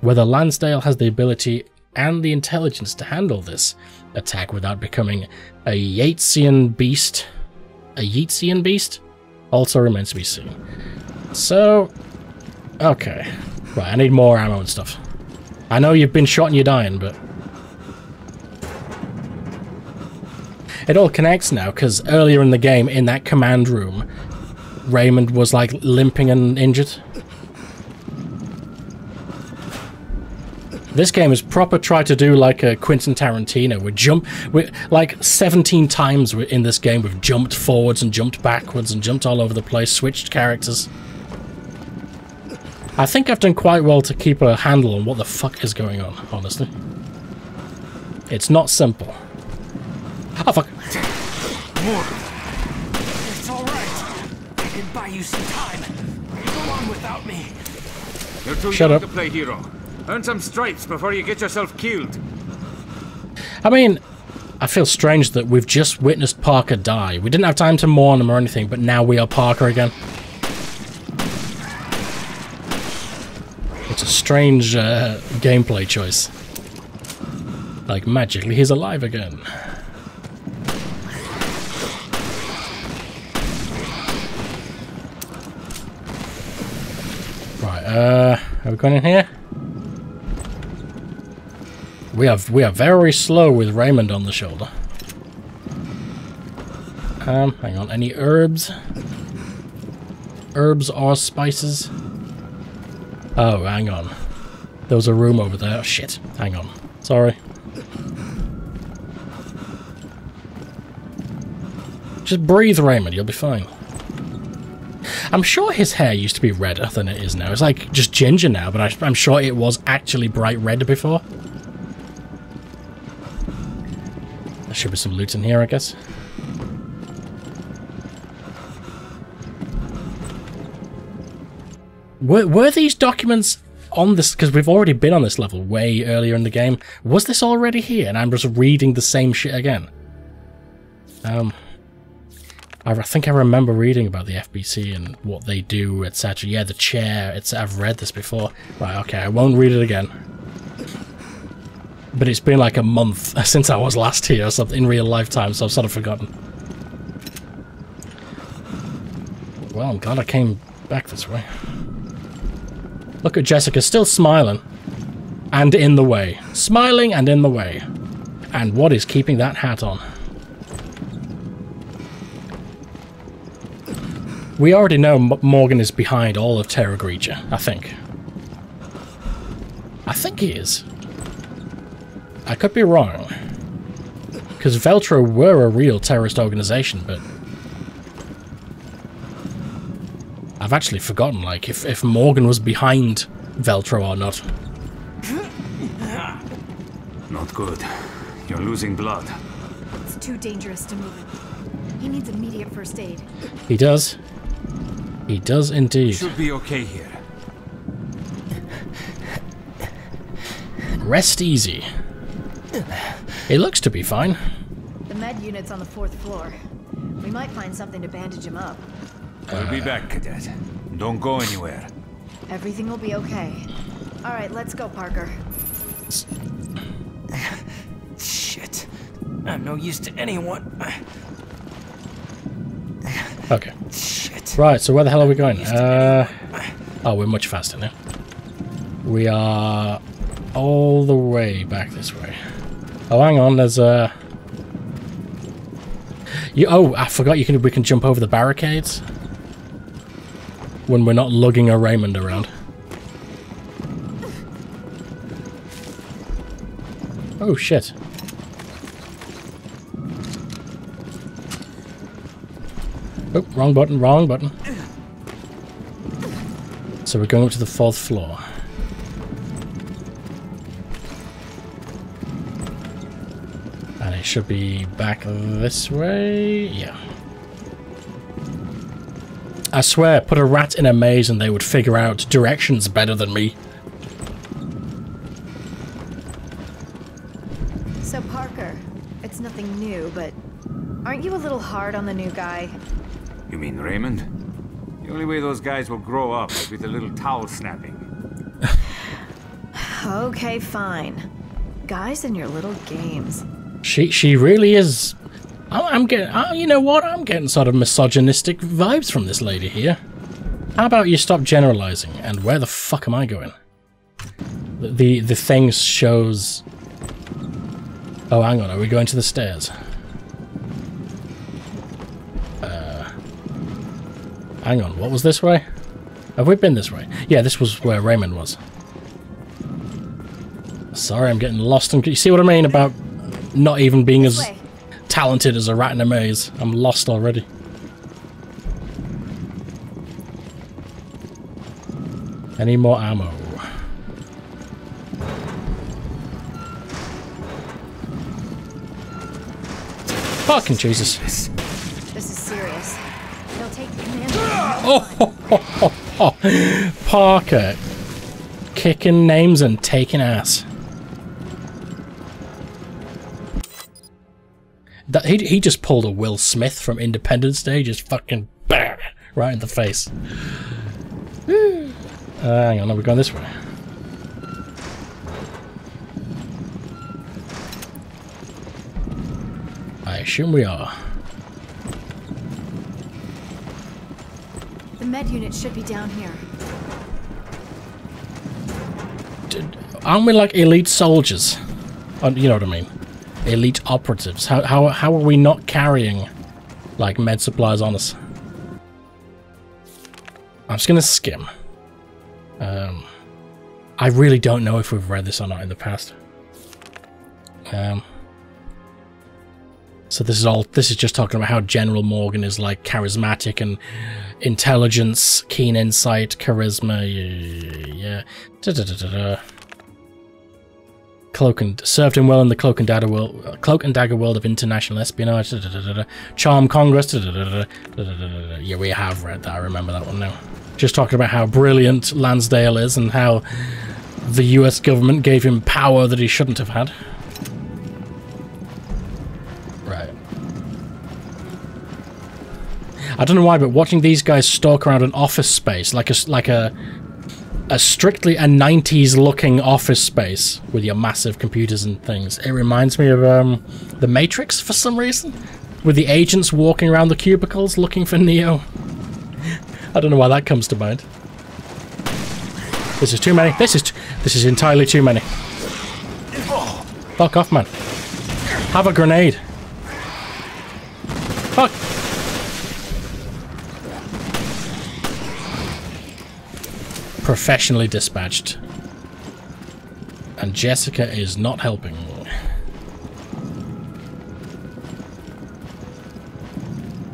Whether Lansdale has the ability and the intelligence to handle this attack without becoming a Yeatsian beast, a Yeatsian beast, also remains to be seen. So, okay. Right, I need more ammo and stuff. I know you've been shot and you're dying, but... It all connects now, because earlier in the game, in that command room, Raymond was like limping and injured. This game is proper try to do like a Quentin Tarantino. We jump, we like 17 times in this game we've jumped forwards and jumped backwards and jumped all over the place, switched characters. I think I've done quite well to keep a handle on what the fuck is going on, honestly. It's not simple. Oh fuck. It's alright. I can buy you some time. Go on without me. You're too Shut young up. to play hero. Earn some stripes before you get yourself killed. I mean, I feel strange that we've just witnessed Parker die. We didn't have time to mourn him or anything, but now we are Parker again. It's a strange uh, gameplay choice. Like magically, he's alive again. Right, uh, have we gone in here? We are we are very slow with Raymond on the shoulder. Um, hang on, any herbs? Herbs or spices? Oh, hang on. There was a room over there. Oh, shit. Hang on. Sorry. Just breathe, Raymond. You'll be fine. I'm sure his hair used to be redder than it is now. It's like just ginger now, but I, I'm sure it was actually bright red before. Should be some loot in here, I guess. Were, were these documents on this? Because we've already been on this level way earlier in the game. Was this already here? And I'm just reading the same shit again. Um, I re- think I remember reading about the FBC and what they do, etc. Yeah, the chair. It's I've read this before. Right, okay, I won't read it again. But it's been like a month since I was last here, or something in real lifetime, so I've sort of forgotten. Well, I'm glad I came back this way. Look at Jessica, still smiling. And in the way. Smiling and in the way. And what is keeping that hat on? We already know M Morgan is behind all of Terragrigia, I think. I think he is. I could be wrong. Because Veltro were a real terrorist organization, but... I've actually forgotten, like, if, if Morgan was behind Veltro or not. Not good. You're losing blood. It's too dangerous to move him. He needs immediate first aid. He does. He does indeed. Should be okay here. Rest easy. It looks to be fine. The med unit's on the fourth floor. We might find something to bandage him up. We'll be back, Cadet. Don't go anywhere. Everything will be okay. All right, let's go, Parker. Shit. I'm no use to anyone. Okay. Shit. Right, so where the hell are we going? Uh, oh, we're much faster now. We are all the way back this way. Oh, hang on, there's a... You, oh, I forgot you can we can jump over the barricades when we're not lugging a Raymond around. Oh shit. Oh, wrong button, wrong button. So we're going up to the fourth floor. Should be back this way. Yeah. I swear, put a rat in a maze and they would figure out directions better than me. So, Parker, it's nothing new, but aren't you a little hard on the new guy? You mean Raymond? The only way those guys will grow up is with a little towel snapping. Okay, fine. Guys and your little games. She she really is. I'm, getting. Oh, you know what? I'm getting sort of misogynistic vibes from this lady here. How about you stop generalizing? And where the fuck am I going? The the, the thing shows. Oh, hang on. Are we going to the stairs? Uh, hang on. What was this way? Have we been this way? Yeah, this was where Raymond was. Sorry, I'm getting lost. And you see what I mean about not even being as talented as a rat in a maze. I'm lost already. Any more ammo? Fucking Jesus. This is serious. They'll take the command. Oh, ho, ho, ho, ho. Parker. Kicking names and taking ass. That he he just pulled a Will Smith from Independence Day, just fucking bang right in the face. uh, hang on, are we going this way? I assume we are. The med unit should be down here. Aren't we like elite soldiers? Uh, You know what I mean? Elite operatives. How, how, how are we not carrying like med supplies on us? I'm just gonna skim. Um, I really don't know if we've read this or not in the past. Um, so this is all. This is just talking about how General Morgan is like charismatic and intelligence, keen insight, charisma. Yeah, yeah. Da, da, da cloak and served him well in the cloak and dagger world, cloak and dagger world of international espionage. Da, da, da, Charm Congress. Yeah, we have read that. I remember that one now. Just talking about how brilliant Lansdale is and how the U.S. government gave him power that he shouldn't have had. Right. I don't know why, but watching these guys stalk around an office space like a like a a strictly a 90s looking office space with your massive computers and things. It reminds me of um, The Matrix for some reason, with the agents walking around the cubicles looking for Neo. I don't know why that comes to mind. This is too many. This is this is entirely too many. Fuck off, man. Have a grenade. Fuck. Professionally dispatched. And Jessica is not helping.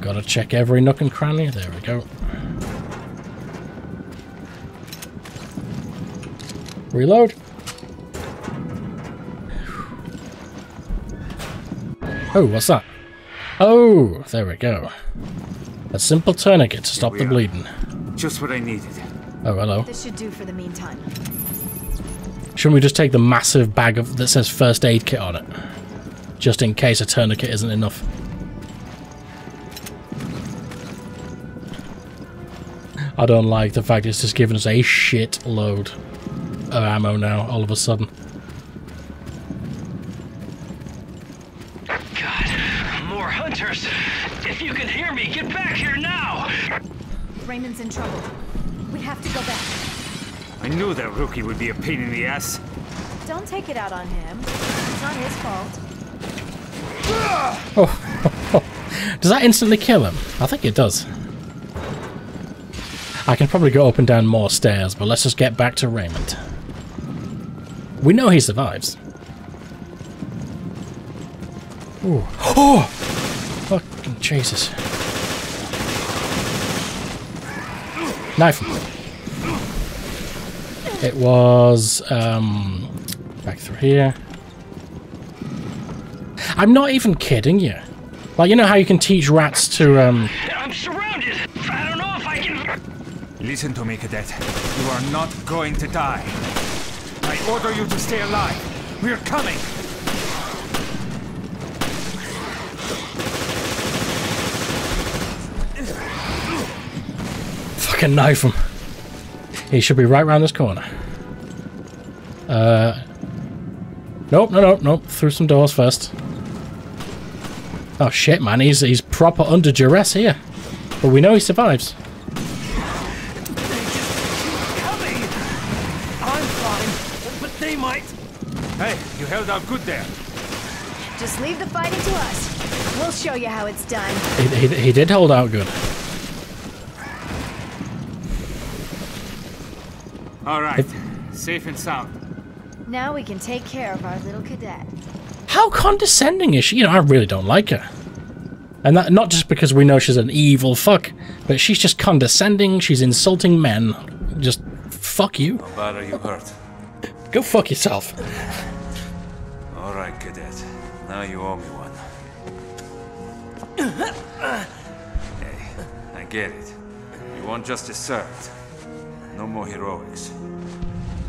Gotta check every nook and cranny. There we go. Reload. Oh, what's that? Oh, there we go. A simple tourniquet to stop the bleeding. Just what I needed. Oh, hello. This should do for the meantime. Shouldn't we just take the massive bag of that says first aid kit on it? just in case a tourniquet isn't enough. I don't like the fact it's just giving us a shit load of ammo now, all of a sudden. God, more hunters! If you can hear me, get back here now! Raymond's in trouble. We have to go back. I knew that rookie would be a pain in the ass. Don't take it out on him. It's not his fault. Oh. does that instantly kill him? I think it does. I can probably go up and down more stairs, but let's just get back to Raymond. We know he survives. Ooh. Oh! Fucking Jesus. Knife him. It was, um, back through here. I'm not even kidding you. Like, you know how you can teach rats to, um... I'm surrounded! I don't know if I can... Listen to me, cadet. You are not going to die. I order you to stay alive. We're coming! Fucking knife him. He should be right around this corner. Uh... Nope, no, no, nope. Through some doors first. Oh shit, man. He's, he's proper under duress here. But we know he survives. I'm fine, but they might. Hey, you held out good there. Just leave the fighting to us. We'll show you how it's done. He, he, he did hold out good. All right, safe and sound. Now we can take care of our little cadet. How condescending is she? You know, I really don't like her. And that not just because we know she's an evil fuck, but she's just condescending, she's insulting men. Just fuck you. How bad are you hurt? Go fuck yourself. All right, cadet. Now you owe me one. hey, I get it. You want justice served. No more heroics.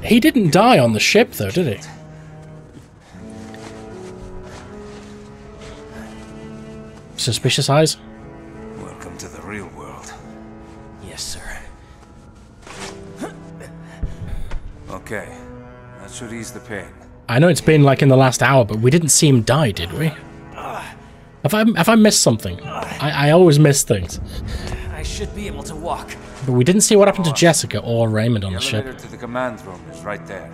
He didn't die on the ship, though, did he? Suspicious eyes? Welcome to the real world. Yes, sir. Okay, that should ease the pain. I know it's been like in the last hour, but we didn't see him die, did we? Have I, have I missed something? I, I always miss things. I should be able to walk. But we didn't see what happened to Jessica or Raymond on The the ship. to the command room is right there.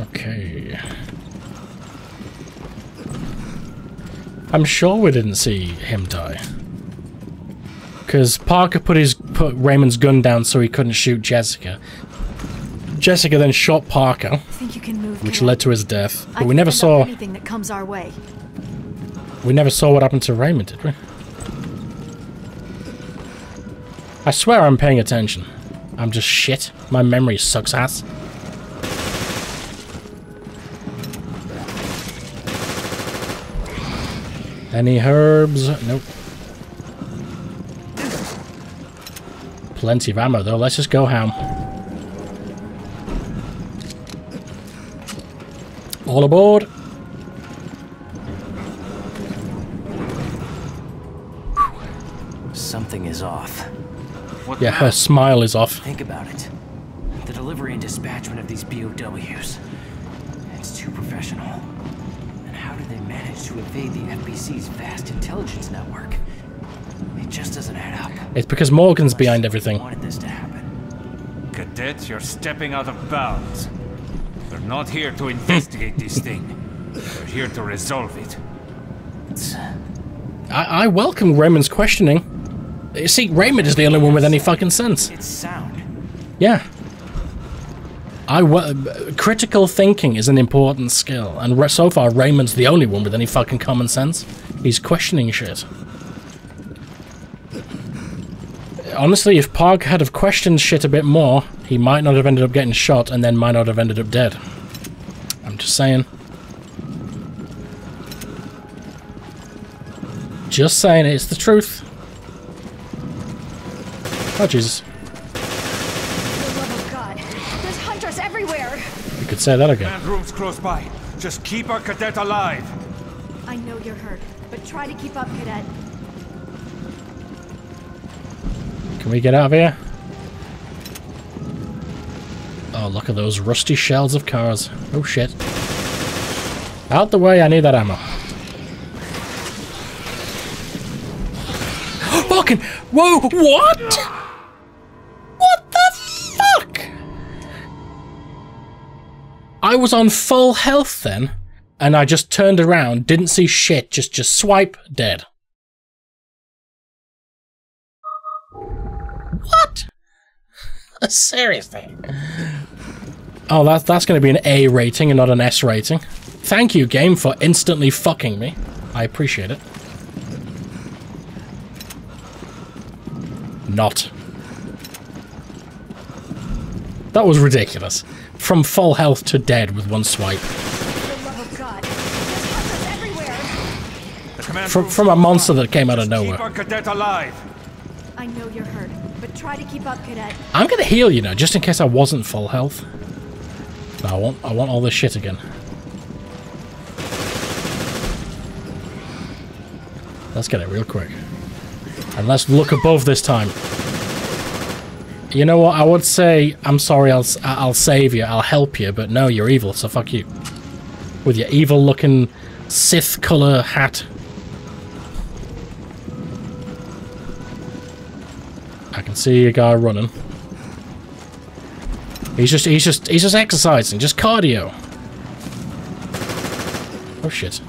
Okay. I'm sure we didn't see him die. Because Parker put his put Raymond's gun down so he couldn't shoot Jessica. Jessica then shot Parker, Think you can move? which cadet? led to his death. I we never saw anything that comes our way. we never saw what happened to Raymond, did we? I swear I'm paying attention. I'm just shit. My memory sucks ass. Any herbs? Nope. Plenty of ammo though. Let's just go ham. All aboard. Something is off. What Yeah, her smile is off. Think about it. The delivery and dispatchment of these BOWs. It's too professional. And how did they manage to evade the FBC's vast intelligence network? It just doesn't add up. It's because Morgan's behind everything. wanted this to happen. Cadet, you're stepping out of bounds. We're not here to investigate this thing. We're here to resolve it. I, I welcome Raymond's questioning. You see, Raymond is the only one with any fucking sense. It's sound. Yeah. I w- critical thinking is an important skill, and re- so far Raymond's the only one with any fucking common sense. He's questioning shit. Honestly, if Pog had have questioned shit a bit more, he might not have ended up getting shot, and then might not have ended up dead. I'm just saying. Just saying, it's the truth. Oh Jesus! For the love of God, there's hunters everywhere. You could say that again. Command room's close by. Just keep our cadet alive. I know you're hurt, but try to keep up, Cadet. Can we get out of here? Oh, look at those rusty shells of cars. Oh, shit. Out the way, I need that ammo. Fucking... Whoa, what? What I was on full health then, and I just turned around, didn't see shit, just just swipe, dead. What? Seriously? Oh, that's that's going to be an A rating and not an S rating. Thank you, game, for instantly fucking me. I appreciate it. Not. That was ridiculous. From full health to dead with one swipe. From, from a monster that came out of nowhere. cadet alive. I know you're hurt, but try to keep up, Cadet. I'm gonna heal you now, just in case I wasn't full health. No, I want I want all this shit again. Let's get it real quick. And let's look above this time. You know what? I would say, I'm sorry, I'll, I'll save you, I'll help you, but no, you're evil, so fuck you. With your evil looking Sith colour hat. I can see a guy running. He's just, he's just, he's just exercising, just cardio. Oh shit.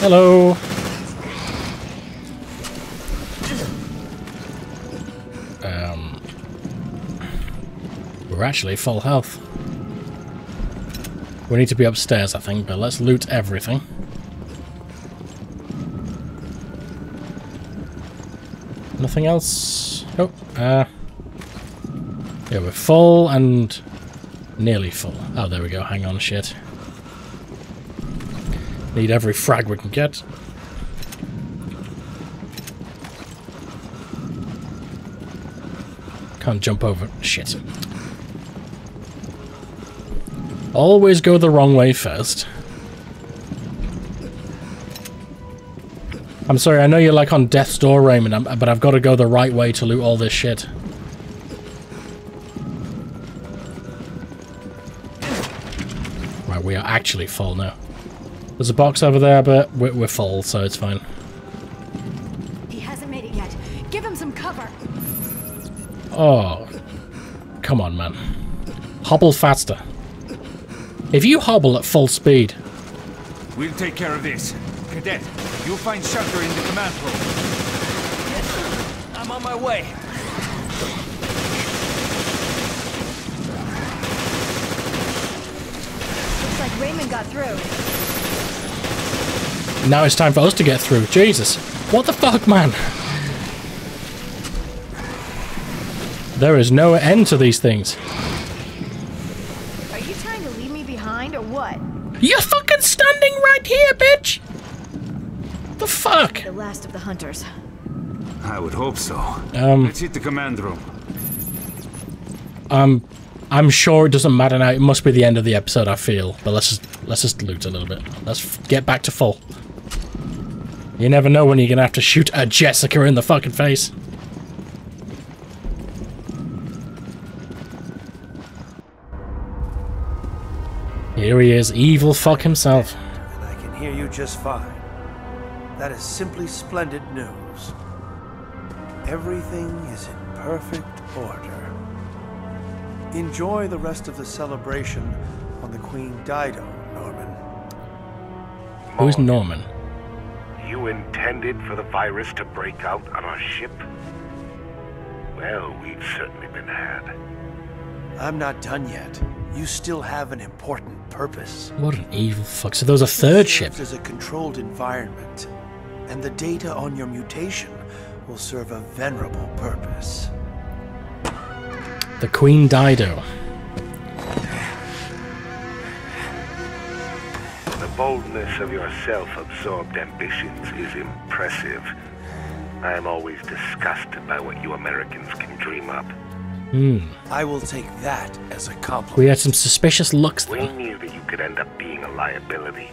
Hello. We're actually full health. We need to be upstairs, I think, but let's loot everything. Nothing else? Oh, uh... Yeah, we're full and nearly full. Oh, there we go. Hang on, shit. Need every frag we can get. Can't jump over. Shit. Always go the wrong way first. I'm sorry, I know you're like on death's door, Raymond, um, but I've got to go the right way to loot all this shit. Right, we are actually full now. There's a box over there, but we're, we're full, so it's fine. He hasn't made it yet. Give him some cover. Oh, come on, man. Hobble faster. If you hobble at full speed, We'll take care of this. Cadet, you'll find shelter in the command room. I'm on my way. Looks like Raymond got through. now it's time for us to get through. Jesus. What the fuck, man? There is no end to these things. You're fucking standing right here, bitch! The fuck? The last of the hunters. I would hope so. Um, Let's hit the command room. Um, I'm sure it doesn't matter now. It must be the end of the episode. I feel, but let's just let's just loot a little bit. Let's f- get back to full. You never know when you're gonna have to shoot a Jessica in the fucking face. Here he is, evil fuck himself. and I can hear you just fine. That is simply splendid news. Everything is in perfect order. Enjoy the rest of the celebration on the Queen Dido, Norman. Who's Norman? You intended for the virus to break out on our ship? Well, we've certainly been had. I'm not done yet. You still have an important purpose. What an evil fuck. So there was a third ship. There's a controlled environment, and the data on your mutation will serve a venerable purpose. The Queen Dido. The boldness of your self-absorbed ambitions is impressive. I am always disgusted by what you Americans can dream up. Hmm. I will take that as a compliment. We had some suspicious looks We there. knew that you could end up being a liability.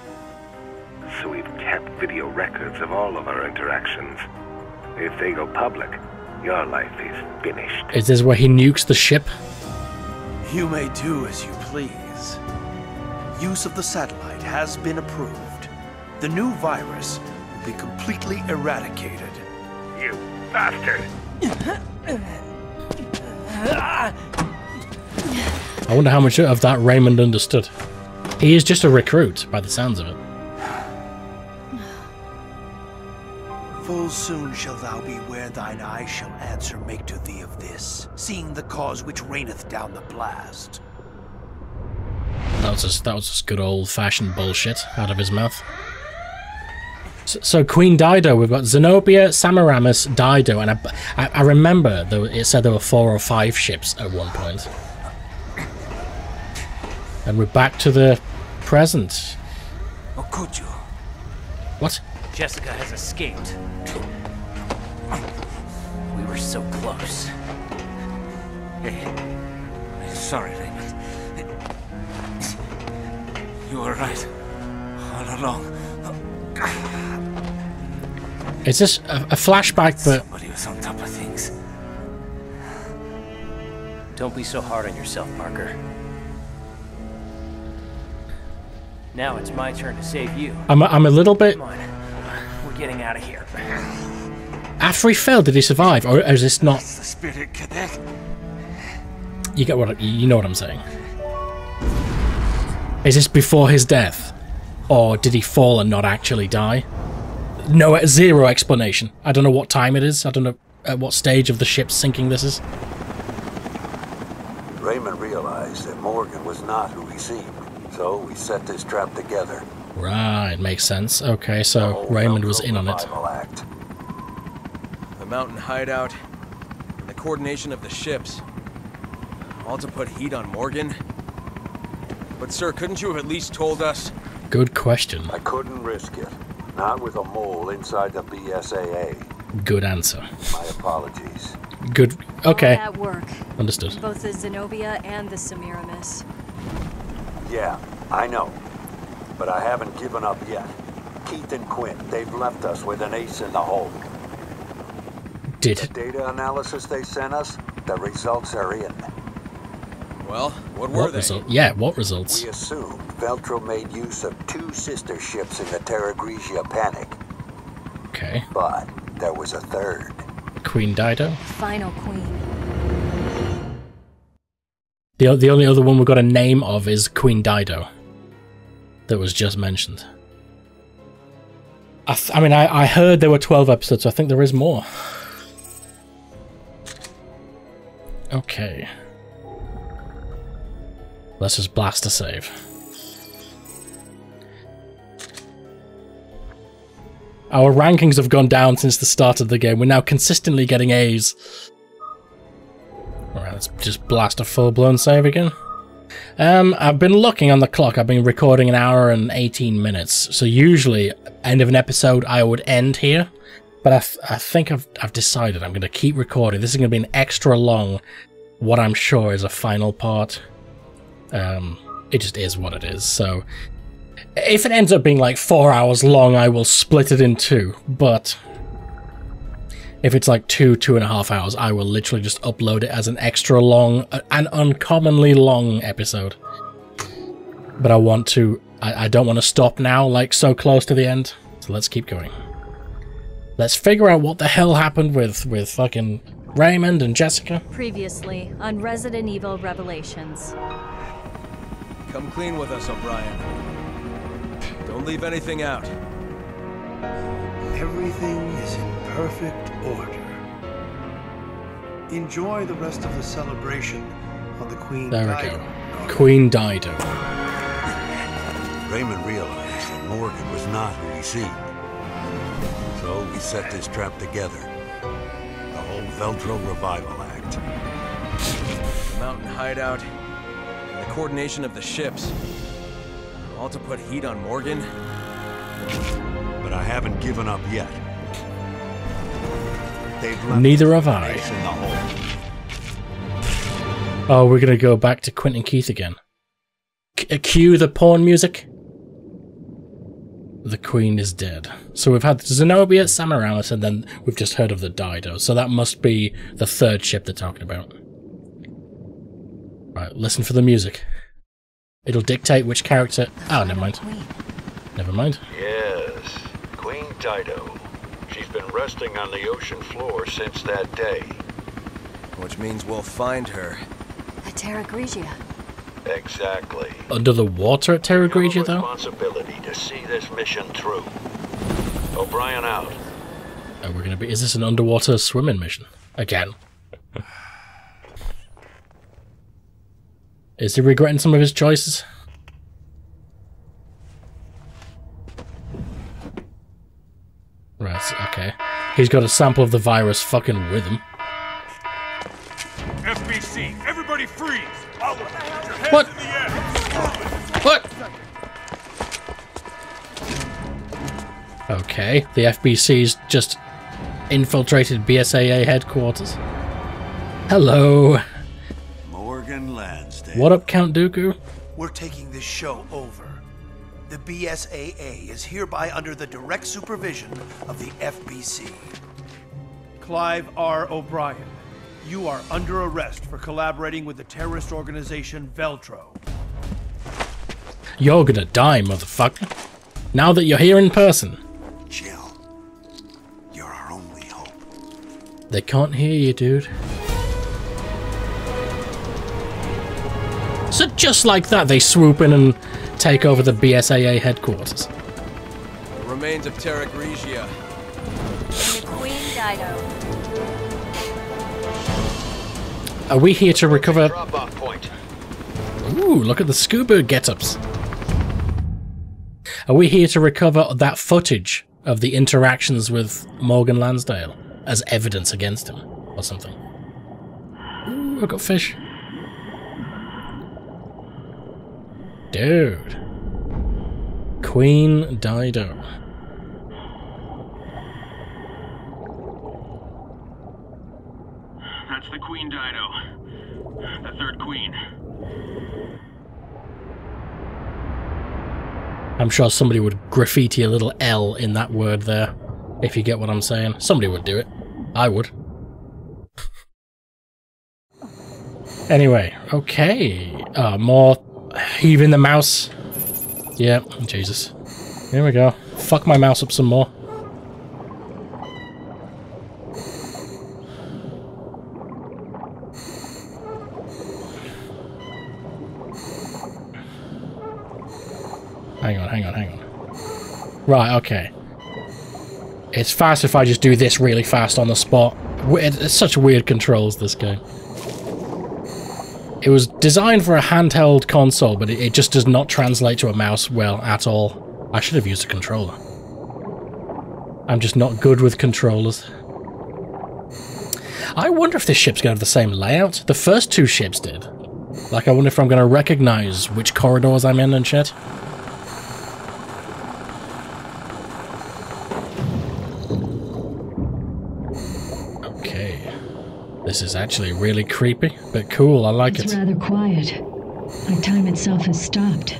So we've kept video records of all of our interactions. If they go public, your life is finished. Is this where he nukes the ship? You may do as you please. Use of the satellite has been approved. The new virus will be completely eradicated. You bastard! I wonder how much of that Raymond understood. He is just a recruit, by the sounds of it. Full soon shall thou be where thine eye shall answer make to thee of this, seeing the cause which raineth down the blast. That was just, that was just good old-fashioned bullshit out of his mouth. So, so Queen Dido, we've got Zenobia, Semiramis, Dido, and I, I, I remember though it said there were four or five ships at one point. And we're back to the present. Okuchu. What? Jessica has escaped. We were so close. Hey, sorry, Raymond. You were right. All along. Is this a, a flashback but Somebody was on top of things. Don't be so hard on yourself, Parker. Now it's my turn to save you. I'm a, I'm a little bit... Come on. We're getting out of here. After he failed, did he survive? Or is this not... The spirit cadet. You get what I- you know what I'm saying. Is this before his death, or did he fall and not actually die? No, zero explanation. I don't know what time it is. I don't know at what stage of the ship's sinking this is. Raymond realized that Morgan was not who he seemed, so we set this trap together. Right, makes sense. Okay, so Raymond was in on it. Survival Act. The mountain hideout, and the coordination of the ships. All to put heat on Morgan? But sir, couldn't you have at least told us? Good question. I couldn't risk it. Not with a mole inside the BSAA. Good answer. My apologies. Good. Okay. All that work. Understood. Both the Zenobia and the Semiramis. Yeah, I know. But I haven't given up yet. Keith and Quint, they've left us with an ace in the hole. Did. The data analysis they sent us, the results are in. Well, what were What they? result? Yeah, what results? We assumed Veltro made use of two sister ships in the Terragrigia panic, Okay. but there was a third. Queen Dido. Final queen. The, the only other one we've got a name of is Queen Dido. That was just mentioned. I, th- I mean, I, I heard there were 12 episodes, so I think there is more. Okay. Let's just blast a save. Our rankings have gone down since the start of the game. We're now consistently getting A's. Alright, let's just blast a full-blown save again. Um, I've been looking on the clock. I've been recording an hour and 18 minutes. So usually, end of an episode, I would end here. But I, th- I think I've, I've decided I'm going to keep recording. This is going to be an extra long, what I'm sure is a final part. Um, it just is what it is. So if it ends up being like four hours long, I will split it in two. But if it's like two, two and a half hours, I will literally just upload it as an extra long, an uncommonly long episode. But I want to, I, I don't want to stop now, like so close to the end. So let's keep going. Let's figure out what the hell happened with, with fucking Raymond and Jessica. Previously on Resident Evil Revelations. Come clean with us, O'Brien. Don't leave anything out. Everything is in perfect order. Enjoy the rest of the celebration on the Queen There we Dido. go. Queen Dido. Raymond realized that Morgan was not who he seemed. So we set this trap together. The whole Veltro Revival Act. The mountain hideout, and the coordination of the ships. All to put heat on Morgan? But I haven't given up yet. They've left Neither have I. in the hole. Oh, we're gonna go back to Quentin Keith again. C- uh, cue the porn music. The Queen is dead. So we've had Zenobia, Semiramis, and then we've just heard of the Dido. So that must be the third ship they're talking about. Right, listen for the music. It'll dictate which character. Oh, never mind. Never mind. Yes, Queen Dido. She's been resting on the ocean floor since that day. Which means we'll find her. At Terragrigia. Exactly. Under the water at Terragrigia, though? Responsibility to see this mission through. O'Brien out. And we're gonna be. Is this an underwater swimming mission again? Is he regretting some of his choices? Right. Okay. He's got a sample of the virus fucking with him. FBC, everybody freeze! Your What? in the air! What? Okay. The FBC's just infiltrated BSAA headquarters. Hello. Morgan What up, Count Dooku? We're taking this show over. The BSAA is hereby under the direct supervision of the FBC. Clive R. O'Brien, you are under arrest for collaborating with the terrorist organization Veltro. You're gonna die, motherfucker. Now that you're here in person. Jill, you're our only hope. They can't hear you, dude. So just like that, they swoop in and take over the BSAA headquarters. The remains of Terragrigia. The Queen Dido. Are we here to recover? Drop-off point. Ooh, look at the scuba get-ups. Are we here to recover that footage of the interactions with Morgan Lansdale as evidence against him or something? Ooh, I've got fish. Dude. Queen Dido. That's the Queen Dido. The third queen. I'm sure somebody would graffiti a little L in that word there, if you get what I'm saying. Somebody would do it. I would. anyway, okay. Uh, more heaving the mouse. Yeah, Jesus. Here we go. Fuck my mouse up some more. Hang on, hang on, hang on. Right, okay. It's fast if I just do this really fast on the spot. It's such weird controls, this game. It was designed for a handheld console, but it, it just does not translate to a mouse well at all. I should have used a controller. I'm just not good with controllers. I wonder if this ship's going to have the same layout. The first two ships did. Like, I wonder if I'm going to recognize which corridors I'm in and shit. Okay. This is actually really creepy, but cool. I like It's it. rather quiet. Like time itself has stopped.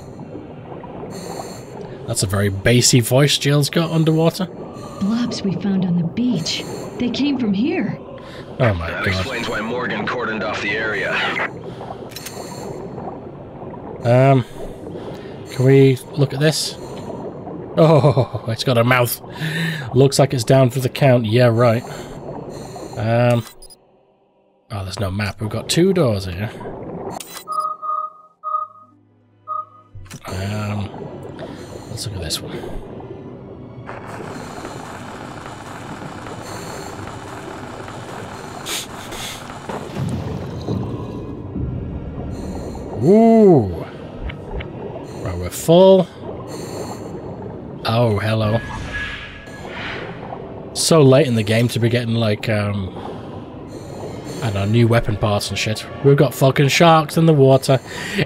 That's a very bassy voice Jill's got underwater. Blobs we found on the beach. They came from here. Oh my That god. explains why Morgan cordoned off the area. Um, can we look at this? Oh, it's got a mouth. Looks like it's down for the count. Yeah, right. Um. Oh, there's no map. We've got two doors here. Um. Let's look at this one. Ooh. Right, we're full. Oh, hello. So late in the game to be getting, like, um... I don't new weapon parts and shit. We've got fucking sharks in the water.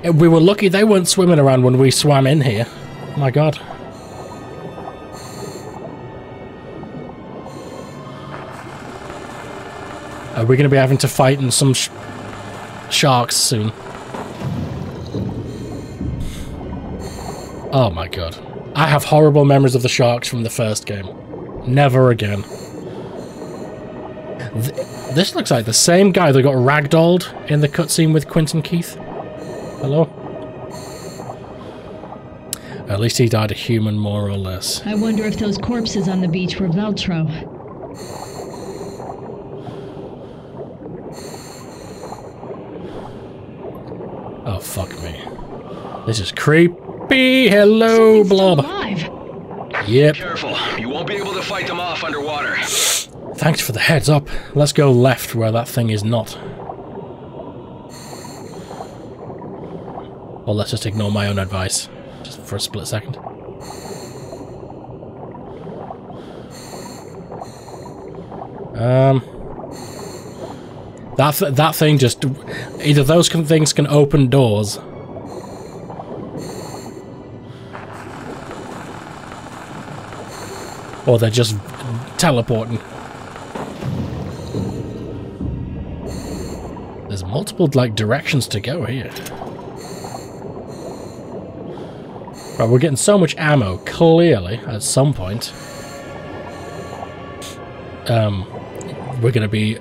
Eh, We were lucky they weren't swimming around when we swam in here. My god. Are we going to be having to fight in some sh sharks soon. Oh my god. I have horrible memories of the sharks from the first game. Never again. Th this looks like the same guy that got ragdolled in the cutscene with Quentin Keith. Hello? At least he died a human, more or less. I wonder if those corpses on the beach were Veltro. Oh, fuck me. This is creepy. Hello, Blob. Yep. Careful, you won't be able to fight them off underwater. Thanks for the heads up. Let's go left where that thing is not. Or let's just ignore my own advice. Just for a split second. Um... That, th that thing just... Either those can, things can open doors. Or they're just teleporting. Multiple, like, directions to go here. Right, we're getting so much ammo, clearly, at some point. Um, we're gonna be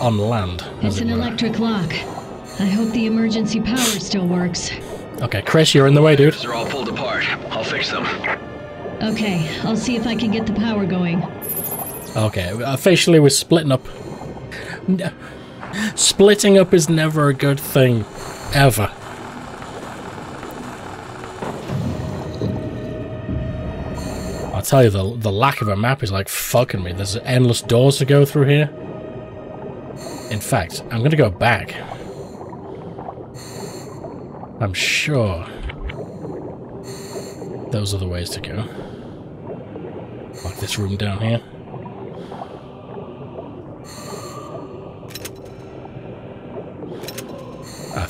on land. It's it an were. electric lock. I hope the emergency power still works. Okay, Chris, you're in the way, dude. They're all pulled apart. I'll fix them. Okay, I'll see if I can get the power going. Okay, officially we're splitting up. Splitting up is never a good thing. Ever. I'll tell you, the, the lack of a map is like fucking me. There's endless doors to go through here. In fact, I'm gonna go back. I'm sure those are the ways to go. Like this room down here.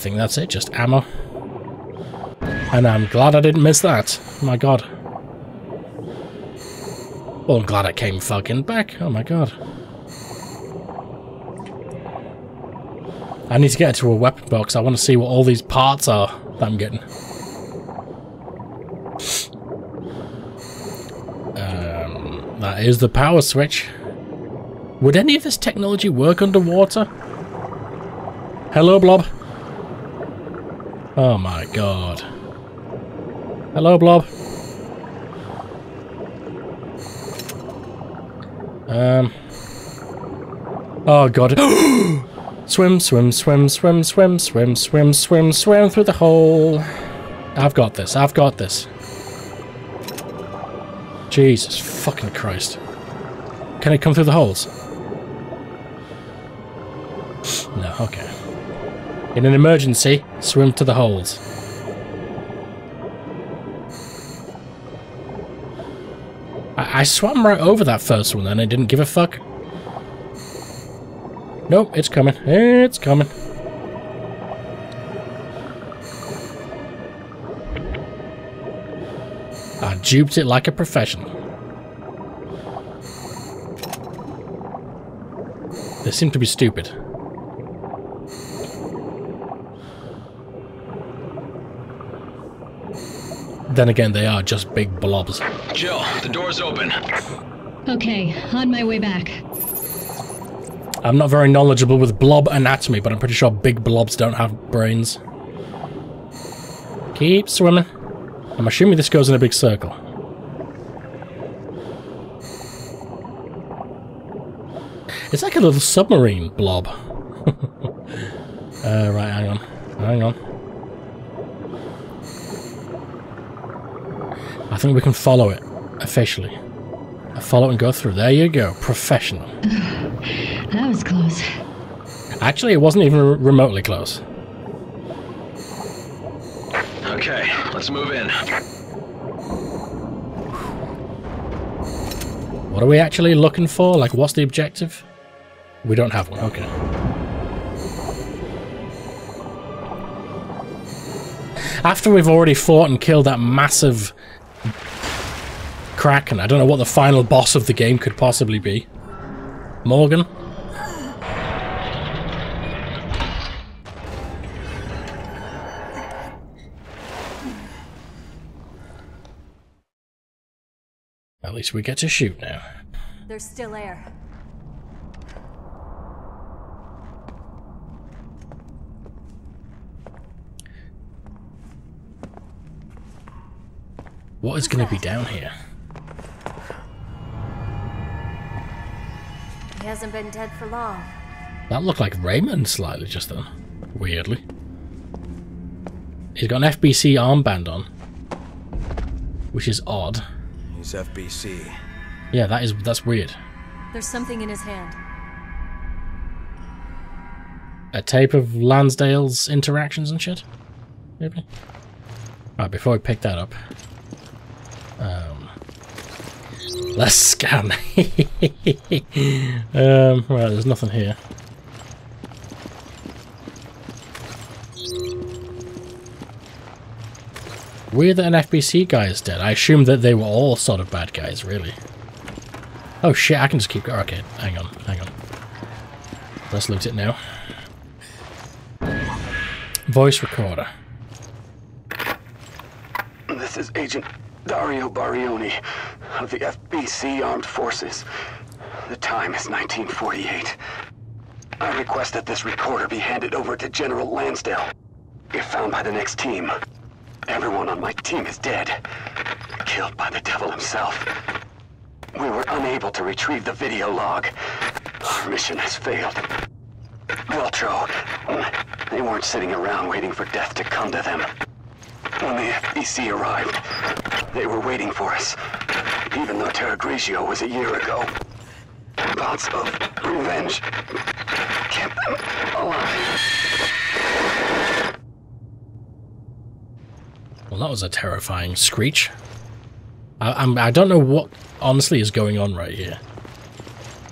Think that's it, just ammo. And I'm glad I didn't miss that. My god. Well, I'm glad I came fucking back. Oh my god. I need to get into a weapon box. I want to see what all these parts are that I'm getting. Um, that is the power switch. Would any of this technology work underwater? Hello, Blob. Oh my god. Hello, Blob. Um. Oh god. swim, swim, swim, swim, swim, swim, swim, swim, swim through the hole. I've got this. I've got this. Jesus fucking Christ. Can it come through the holes? No, okay. In an emergency, swim to the holes. I, I swam right over that first one and I didn't give a fuck. Nope, it's coming. It's coming. I duped it like a professional. They seem to be stupid. Then again, they are just big blobs. Jill, the door's open. Okay, on my way back. I'm not very knowledgeable with blob anatomy, but I'm pretty sure big blobs don't have brains. Keep swimming. I'm assuming this goes in a big circle. It's like a little submarine blob. uh, right, hang on. Hang on. I think we can follow it, officially. Follow and go through. There you go. Professional. That was close. Actually, it wasn't even remotely close. Okay, let's move in. What are we actually looking for? Like, what's the objective? We don't have one. Okay. After we've already fought and killed that massive Kraken. I don't know what the final boss of the game could possibly be. Morgan? At least we get to shoot now. There's still air. What is going to be down here? He hasn't been dead for long. That looked like Raymond slightly just then. Weirdly. He's got an FBC armband on. Which is odd. He's FBC. Yeah, that is that's weird. There's something in his hand. A tape of Lansdale's interactions and shit? Maybe? Alright, before we pick that up. Let's scan. um, right, there's nothing here. Weird that an FBC guy is dead. I assume that they were all sort of bad guys, really. Oh shit, I can just keep going. Okay, hang on, hang on. Let's loot it now. Voice recorder. This is Agent Dario Barioni of the FBC Armed Forces. The time is 1948. I request that this recorder be handed over to General Lansdale. If found by the next team, everyone on my team is dead. Killed by the devil himself. We were unable to retrieve the video log. Our mission has failed. Veltro, they weren't sitting around waiting for death to come to them. When the FBC arrived, they were waiting for us, even though Terragrigia was a year ago. Thoughts of revenge kept them alive. Well, that was a terrifying screech. I, I'm, I don't know what honestly is going on right here.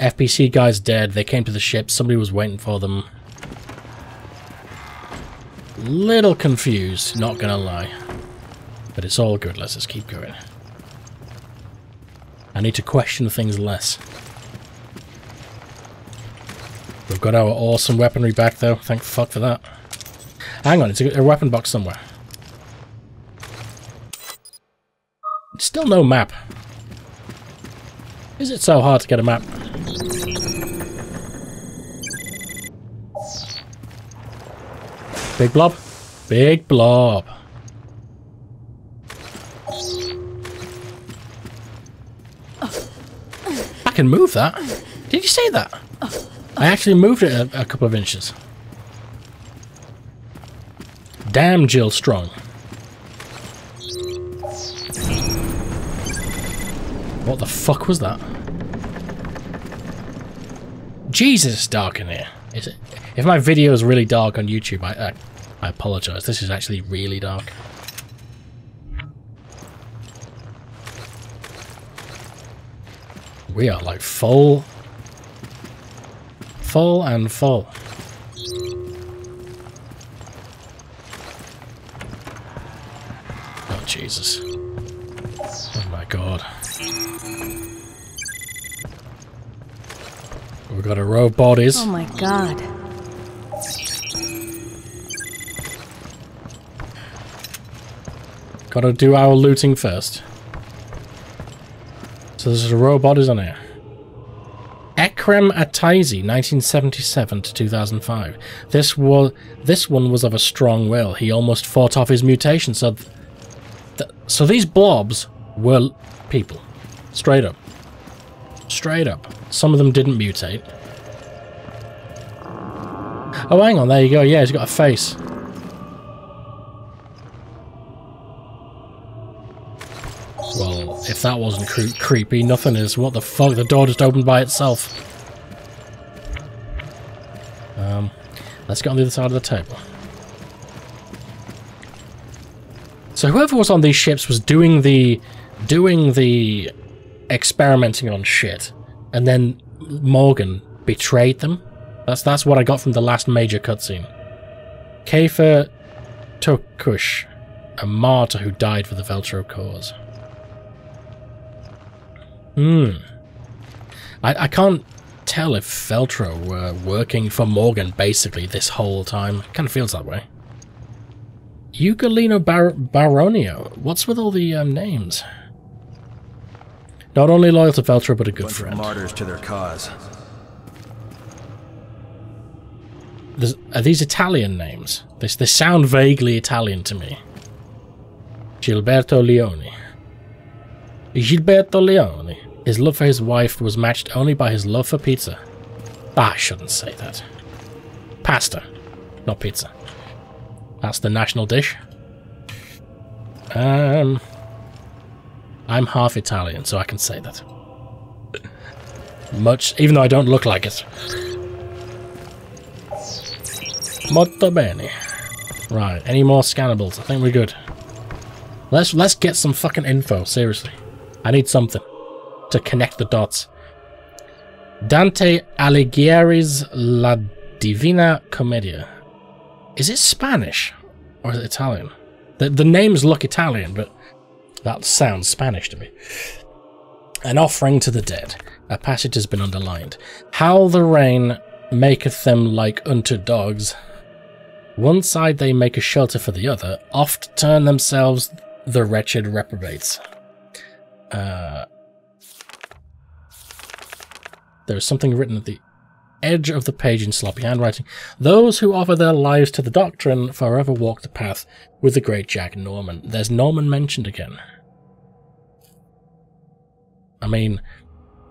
FBC guy's dead. They came to the ship. Somebody was waiting for them. Little confused, not gonna lie. But it's all good. Let's just keep going. I need to question things less. We've got our awesome weaponry back, though. Thank fuck for that. Hang on, it's a, a weapon box somewhere. Still no map. Is it so hard to get a map? Big blob? Big blob. Can move that. Did you say that? I actually moved it a, a couple of inches. Damn Jill Strong. What the fuck was that? Jesus, it's dark in here. Is it? If my video is really dark on YouTube, I, I, I apologize. This is actually really dark. We are like full, full and full. Oh Jesus! Oh my God! We've got a row of bodies. Oh my god. Gotta do our looting first. So there's a bodies on here. Ekrem Ataizi, 1977 to 2005. This was this one was of a strong will. He almost fought off his mutation. So, th so these blobs were people, straight up, straight up. Some of them didn't mutate. Oh, hang on, there you go. Yeah, he's got a face. If that wasn't cre creepy, nothing is. What the fuck? The door just opened by itself. Um, let's get on the other side of the table. So whoever was on these ships was doing the doing the experimenting on shit, and then Morgan betrayed them. That's that's what I got from the last major cutscene. Kafer Tokush, a martyr who died for the Veltro cause. Hmm. I, I can't tell if Veltro were working for Morgan basically this whole time. Kind of feels that way. Ugolino Bar Baronio. What's with all the um, names? Not only loyal to Veltro, but a good Bunch friend. martyrs to their cause. There's, are these Italian names? They, they sound vaguely Italian to me. Gilberto Leone. Gilberto Leone. His love for his wife was matched only by his love for pizza. Ah, I shouldn't say that. Pasta, not pizza. That's the national dish. Um, I'm half Italian, so I can say that. Much, even though I don't look like it. Molto bene. Right, any more scannables? I think we're good. Let's let's get some fucking info, seriously. I need something to connect the dots. Dante Alighieri's La Divina Commedia. Is it Spanish? Or is it Italian? The, the names look Italian, but that sounds Spanish to me. An offering to the dead. A passage has been underlined. How the rain maketh them like unto dogs. One side they make a shelter for the other, oft turn themselves the wretched reprobates. Uh, there is something written at the edge of the page in sloppy handwriting. Those who offer their lives to the doctrine forever walk the path with the great Jack Norman. There's Norman mentioned again. I mean,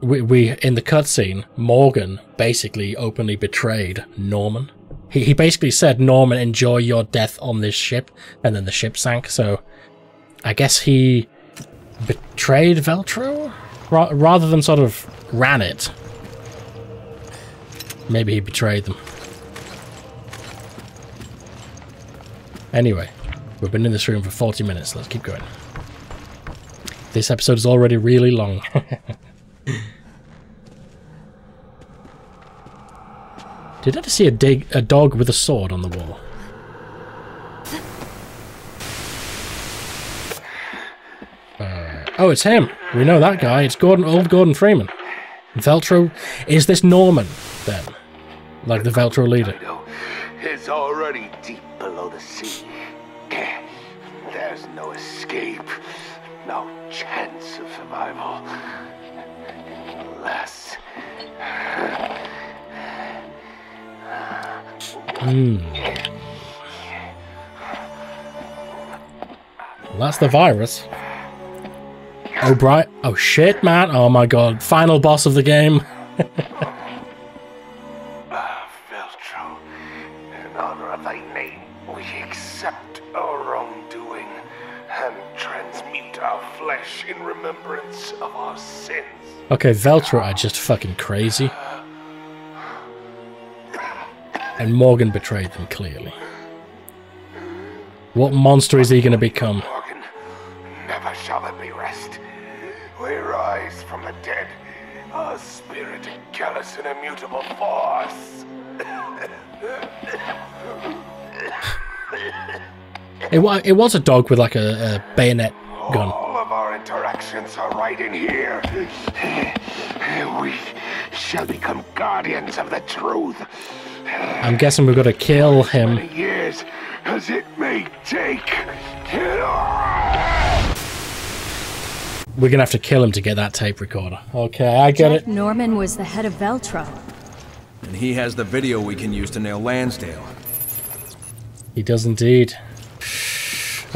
we, we in the cutscene, Morgan basically openly betrayed Norman. He, he basically said, Norman, enjoy your death on this ship, and then the ship sank, so I guess he betrayed Veltro? Ra rather than sort of ran it. Maybe he betrayed them. Anyway, we've been in this room for 40 minutes. Let's keep going. This episode is already really long. Did I ever see a, dig a dog with a sword on the wall? Uh, oh, it's him. We know that guy. It's Gordon, old Gordon Freeman. Veltro. Is this Norman, then? Like the Veltro leader? is already deep below the sea. There's no escape, no chance of survival. Unless. Hmm. Well, that's the virus. Oh, O'Brien. Oh shit, man. Oh my god. Final boss of the game. Veltro, in honor of thy name, we accept our wrongdoing and transmute our flesh in remembrance of our sins. Okay, Veltro are just fucking crazy. And Morgan betrayed them, clearly. What monster is he going to become? A callous and immutable force. It, wa it was a dog with like a, a bayonet gun. All of our interactions are right in here. We shall become guardians of the truth. I'm guessing we've got to kill him. Years as it may take. We're going to have to kill him to get that tape recorder. Okay, I get Jack it. Norman was the head of Veltro. And he has the video we can use to nail Lansdale. He does indeed.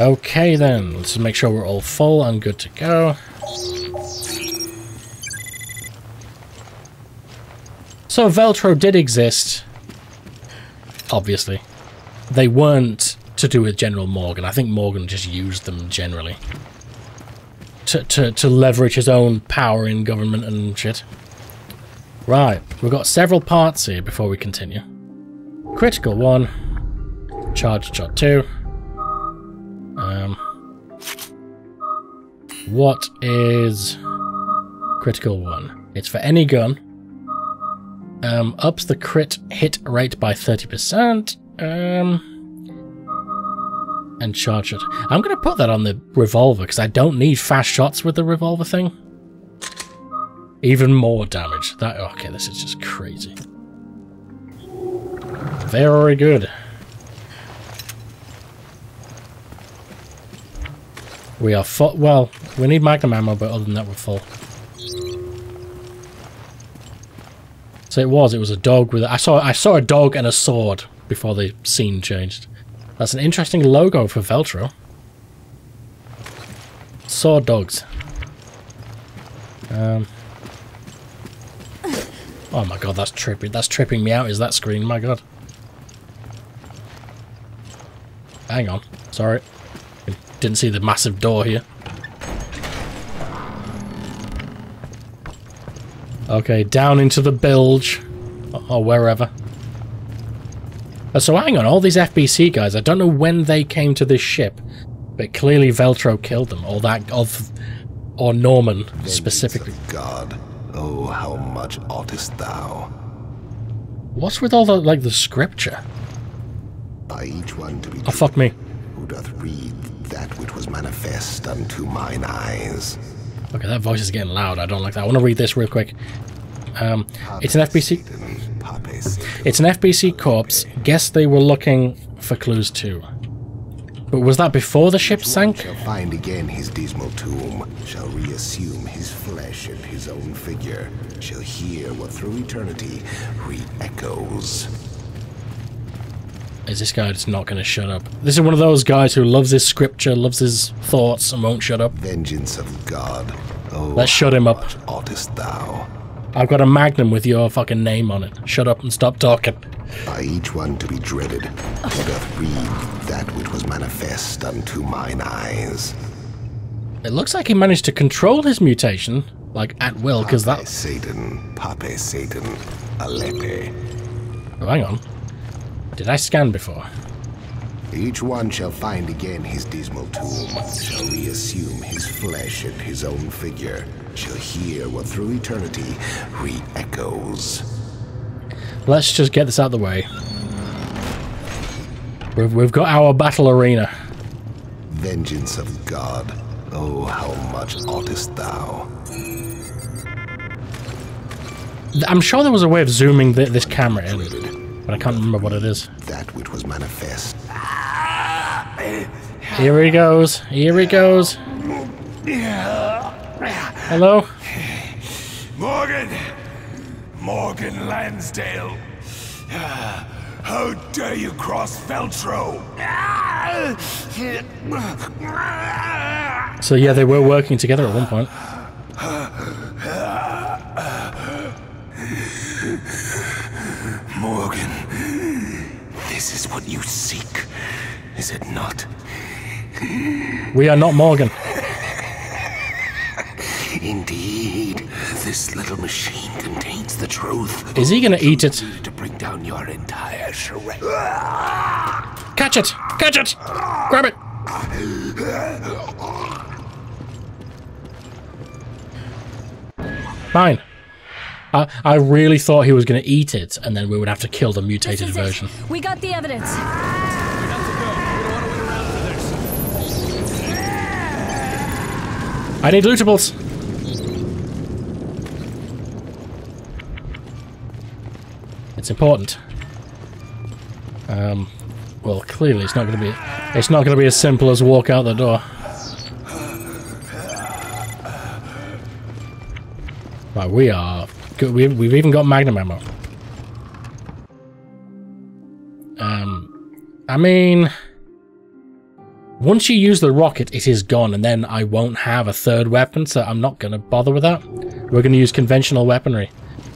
Okay then, let's make sure we're all full and good to go. So Veltro did exist, obviously. They weren't to do with General Morgan. I think Morgan just used them generally. To, to, to leverage his own power in government and shit. Right, we've got several parts here before we continue. Critical one. Charge shot two. Um, what is critical one? It's for any gun. Um, ups the crit hit rate by 30%. Um, and charge it. I'm going to put that on the revolver because I don't need fast shots with the revolver thing. Even more damage. That okay? This is just crazy. Very good. We are full. Well, we need magnum ammo, but other than that, we're full. So it was. It was a dog with. I saw. I saw a dog and a sword before the scene changed. That's an interesting logo for Veltro. Saw dogs. Um. Oh my god, that's tripping. That's tripping me out. Is that screen? My god. Hang on. Sorry. Didn't see the massive door here. Okay, down into the bilge. Or wherever. Uh, so hang on, all these FBC guys, I don't know when they came to this ship, but clearly Veltro killed them, or that, of, or Norman specifically. God, oh, how much oughtest thou? What's with all the, like, the scripture? By each one to be Oh, fuck me. who doth read that which was manifest unto mine eyes. Okay, that voice is getting loud. I don't like that. I want to read this real quick. Um, it's an FBC. It's an FBC corpse. Guess they were looking for clues too. But was that before the ship sank? Shall find again his dismal tomb, shall reassume his flesh and his own figure, shall hear what through eternity re-echoes. Is this guy just not going to shut up? This is one of those guys who loves his scripture, loves his thoughts, and won't shut up. Vengeance of God. Oh, Let's shut him up. oughtest thou? I've got a magnum with your fucking name on it. Shut up and stop talking. By each one to be dreaded, who doth read that which was manifest unto mine eyes. It looks like he managed to control his mutation, like at will, because that. Satan, Pape Satan, Alepe. Oh, hang on. Did I scan before? Each one shall find again his dismal tomb, shall reassume his flesh and his own figure, shall hear what through eternity re-echoes. Let's just get this out of the way. We've, we've got our battle arena. Vengeance of God, oh, how much oughtest thou? I'm sure there was a way of zooming th this camera in, but I can't remember what it is. That which was manifest. Here he goes. Here he goes. Hello? Morgan! Morgan Lansdale! How dare you cross Veltro? So yeah, they were working together at one point. Morgan, this is what you seek, is it not? We are not Morgan. Indeed, this little machine contains the truth. Is he gonna eat it? To bring down your entire charade. Catch it! Catch it! Grab it! Fine. I, I really thought he was going to eat it, and then we would have to kill the mutated This is it. version. We got the evidence. I need lootables. It's important. Um, well, clearly it's not going to be. It's not going to be as simple as walk out the door. Right, we are. We've even got magnum ammo. Um, I mean, once you use the rocket, it is gone, and then I won't have a third weapon, so I'm not going to bother with that. We're going to use conventional weaponry.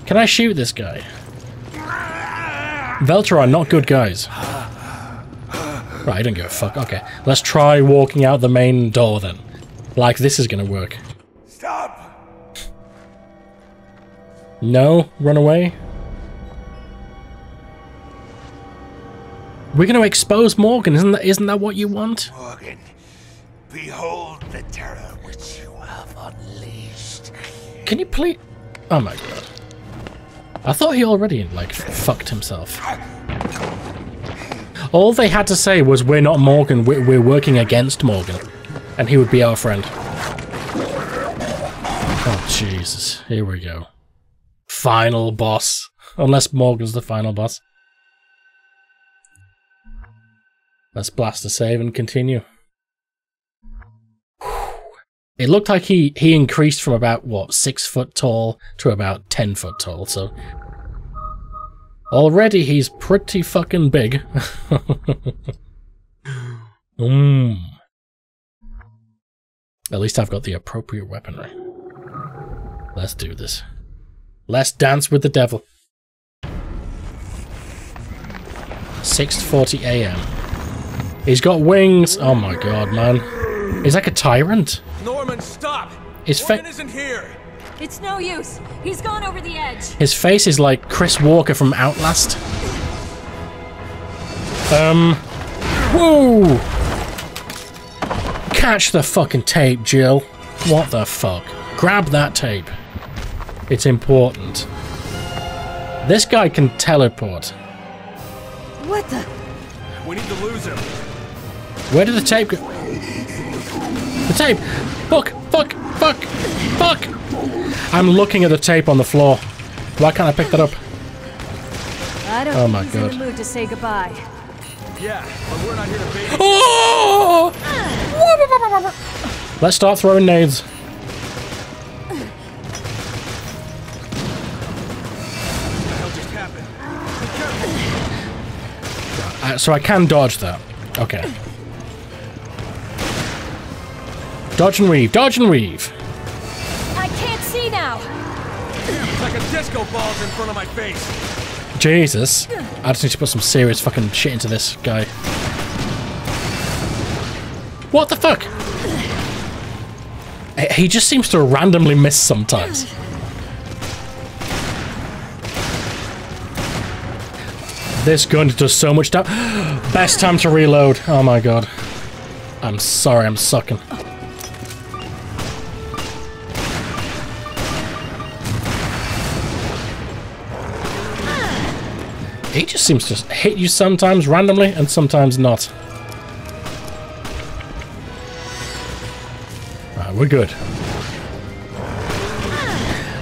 Can I shoot this guy? Veltro are not good guys. Right, I don't give a fuck. Okay, let's try walking out the main door then. Like this is going to work. Stop! No, run away. We're going to expose Morgan, isn't that? Isn't that what you want? Morgan, behold the terror which you have unleashed. Can you please? Oh my god! I thought he already like fucked himself. All they had to say was, "We're not Morgan. We're, we're working against Morgan," and he would be our friend. Oh Jesus! Here we go. Final boss. Unless Morgan's the final boss. Let's blast the save and continue. It looked like he, he increased from about, what, 6 foot tall to about 10 foot tall, so... Already he's pretty fucking big. Mmm. At least I've got the appropriate weaponry. Let's do this. Let's dance with the devil. 6.40 a.m. He's got wings. Oh my god, man. He's like a tyrant. Norman, stop! His fa- Morgan isn't here! It's no use. He's gone over the edge. His face is like Chris Walker from Outlast. Um. Whoa! Catch the fucking tape, Jill. What the fuck? Grab that tape. It's important. This guy can teleport. What the? We need to lose him. Where did the tape go? The tape! Fuck! Fuck! Fuck! Fuck! I'm looking at the tape on the floor. Why can't I pick that up? I don't Oh my he's God. in the mood to say goodbye. Yeah, but we're not here to baby. Oh! Let's start throwing nades. What the hell just happened? Uh, so I can dodge that. Okay. Dodge and weave. Dodge and weave. I can't see now. It's like a disco ball's in front of my face. Jesus. I just need to put some serious fucking shit into this guy. What the fuck? He- He just seems to randomly miss sometimes. This gun does so much damage. Best time to reload. Oh my god. I'm sorry, I'm sucking. He just seems to hit you sometimes randomly and sometimes not. Right, we're good.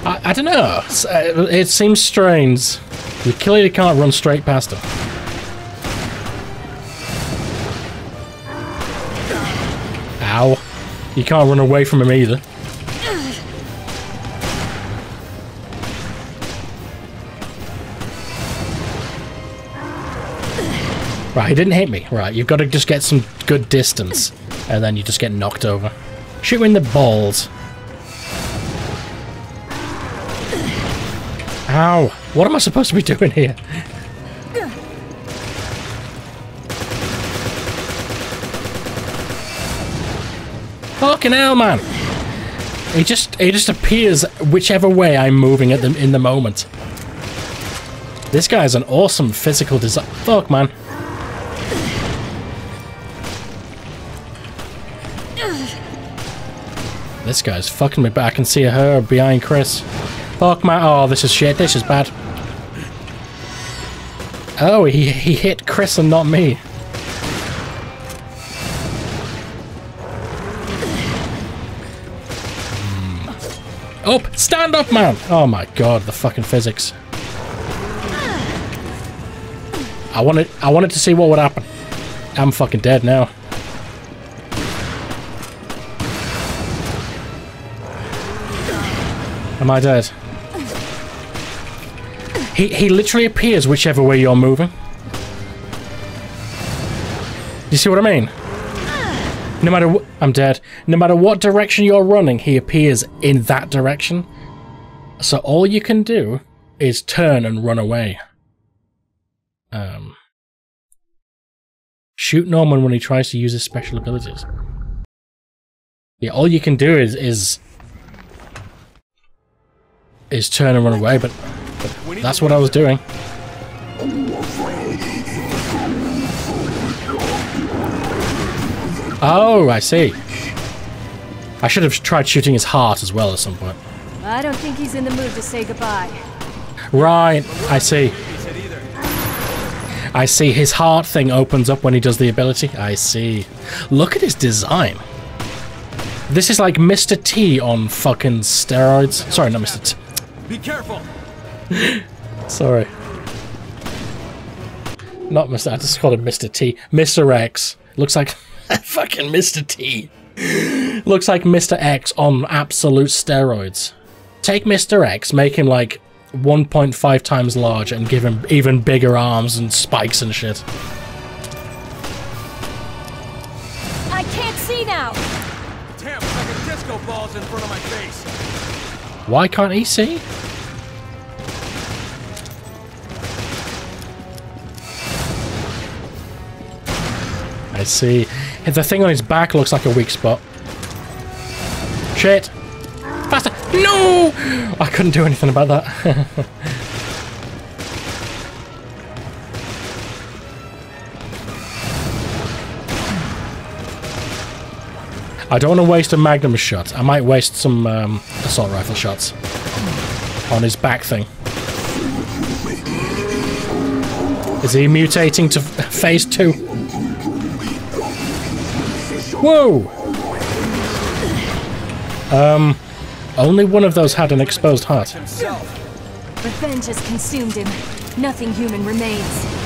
I, I don't know. Uh, It seems strange. You clearly can't run straight past him. Ow. You can't run away from him either. Right, he didn't hit me. Right, you've got to just get some good distance, and then you just get knocked over. Shoot in the balls. Ow! What am I supposed to be doing here? Fucking hell, man! He just he just appears whichever way I'm moving at them in the moment. This guy's an awesome physical design. Fuck, man. This guy's fucking me but I can see her behind Chris. Fuck my. Oh, this is shit. This is bad. Oh, he, he hit Chris and not me. Hmm. Up! Stand up, man! Oh my god, the fucking physics. I wanted, I wanted to see what would happen. I'm fucking dead now. Am I dead? He he literally appears whichever way you're moving. You see what I mean? No matter what, I'm dead. No matter what direction you're running, he appears in that direction. So all you can do is turn and run away. Um, shoot Norman when he tries to use his special abilities. Yeah, all you can do is is is turn and run away, but, but that's what I was doing. Oh, I see. I should have tried shooting his heart as well at some point. I don't think he's in the mood to say goodbye. Right, I see. I see. His heart thing opens up when he does the ability. I see. Look at his design. This is like Mr. T on fucking steroids. Sorry, not Mr. T. Be careful! Sorry. Not Mr. I just called him Mr. T. Mr. X. Looks like fucking Mr. T. Looks like Mr. X on absolute steroids. Take Mr. X, make him like 1.5 times large, and give him even bigger arms and spikes and shit. Why can't he see? I see. The thing on his back looks like a weak spot. Shit! Faster! No! I couldn't do anything about that. I don't want to waste a magnum shot. I might waste some um, assault rifle shots on his back thing. Is he mutating to phase two? Whoa! Um, only one of those had an exposed heart. Revenge has consumed him. Nothing human remains.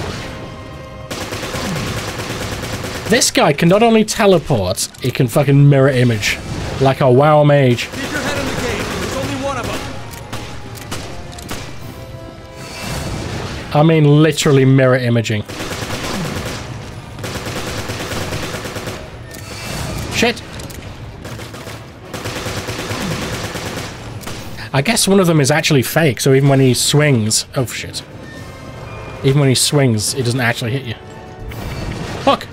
This guy can not only teleport, he can fucking mirror image. Like a WoW mage. Keep your head in the game. There's only one of them. I mean literally mirror imaging. Shit! I guess one of them is actually fake, so even when he swings... Oh shit. Even when he swings, it doesn't actually hit you. Fuck!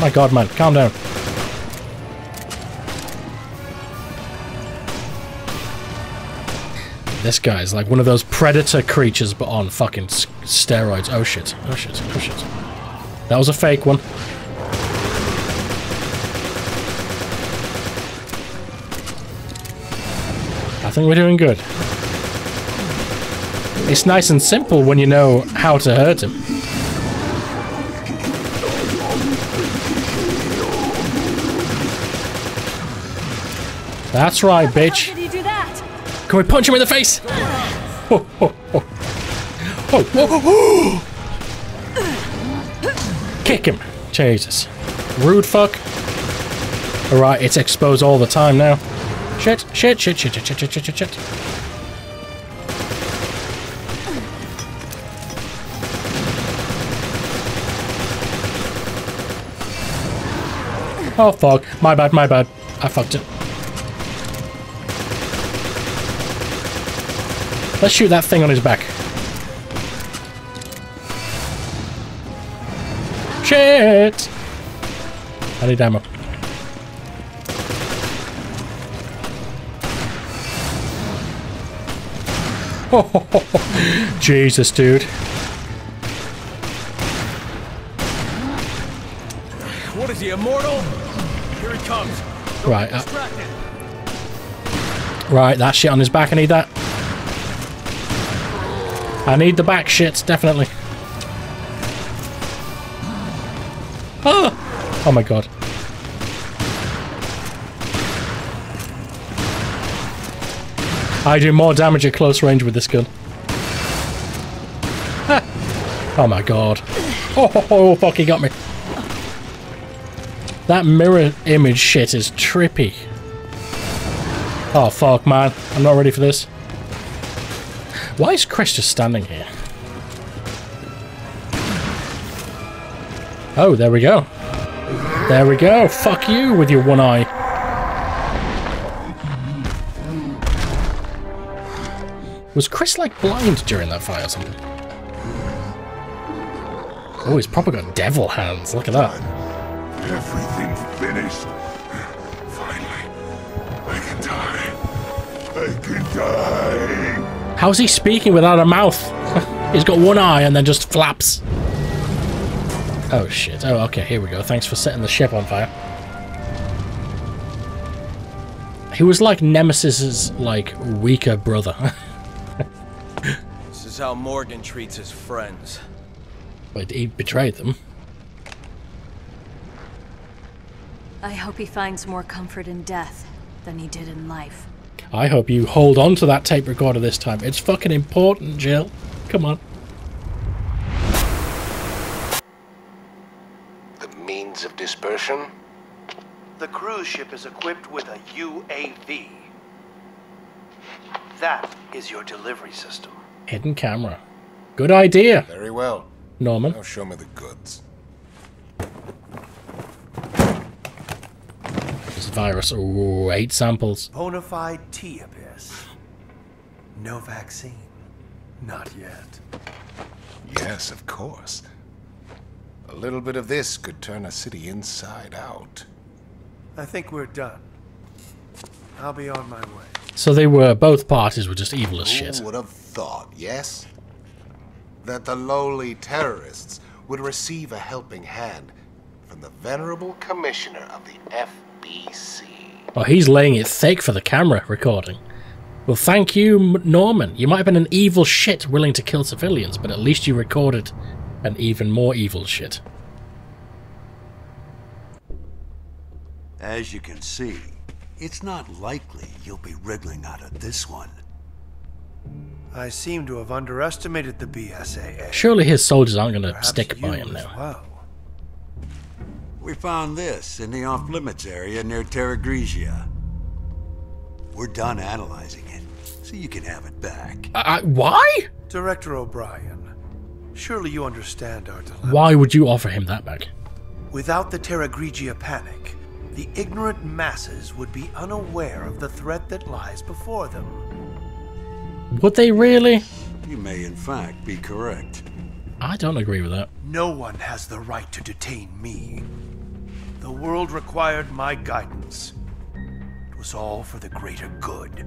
My god, man, calm down. This guy's like one of those predator creatures, but on fucking steroids. Oh shit, oh shit, oh shit. That was a fake one. I think we're doing good. It's nice and simple when you know how to hurt him. That's right, bitch. How did you do that? Can we punch him in the face? Oh, oh, oh. Oh, oh. Kick him. Jesus. Rude fuck. Alright, it's exposed all the time now. Shit, shit, shit, shit, shit, shit, shit, shit, shit, shit. Oh fuck. My bad, my bad. I fucked it. Let's shoot that thing on his back. Shit! I need ammo. Oh, Jesus, dude. What is he, immortal? Here he comes. Don't Right, uh- Right, that shit on his back, I need that. I need the back shits, definitely. Oh! Oh my god. I do more damage at close range with this gun. Ha! Oh my god. Oh, oh, oh, fuck, he got me. That mirror image shit is trippy. Oh fuck, man. I'm not ready for this. Why is Chris just standing here? Oh, there we go. There we go. Fuck you with your one eye. Was Chris like blind during that fight or something? Oh, he's probably got devil hands. Look at that. Everything's finished. Finally, I can die. I can die. How's he speaking without a mouth? He's got one eye and then just flaps. Oh shit. Oh, okay, here we go. Thanks for setting the ship on fire. He was like Nemesis's like weaker brother. This is how Morgan treats his friends. but he betrayed them. I hope he finds more comfort in death than he did in life. I hope you hold on to that tape recorder this time. It's fucking important, Jill. Come on. The means of dispersion? The cruise ship is equipped with a UAV. That is your delivery system. Hidden camera. Good idea. Very well. Norman. Now show me the goods. Virus. Ooh, eight samples. Bona fide T abyss. No vaccine. Not yet. Yes, of course. A little bit of this could turn a city inside out. I think we're done. I'll be on my way. So they were, both parties were just evil as shit. Who would have thought, yes? That the lowly terrorists would receive a helping hand from the venerable commissioner of the FBC. Oh, he's laying it thick for the camera recording. Well, thank you, Norman. You might have been an evil shit willing to kill civilians, but at least you recorded an even more evil shit. As you can see, it's not likely you'll be wriggling out of this one. I seem to have underestimated the BSAA. Surely his soldiers aren't going to stick by him now. well. We found this in the off-limits area near Terragrigia. We're done analyzing it, so you can have it back. Uh, why? Director O'Brien, surely you understand our dilemma. Why would you offer him that back? Without the Terragrigia panic, the ignorant masses would be unaware of the threat that lies before them. Would they really? You may, in fact, be correct. I don't agree with that. No one has the right to detain me. The world required my guidance. It was all for the greater good.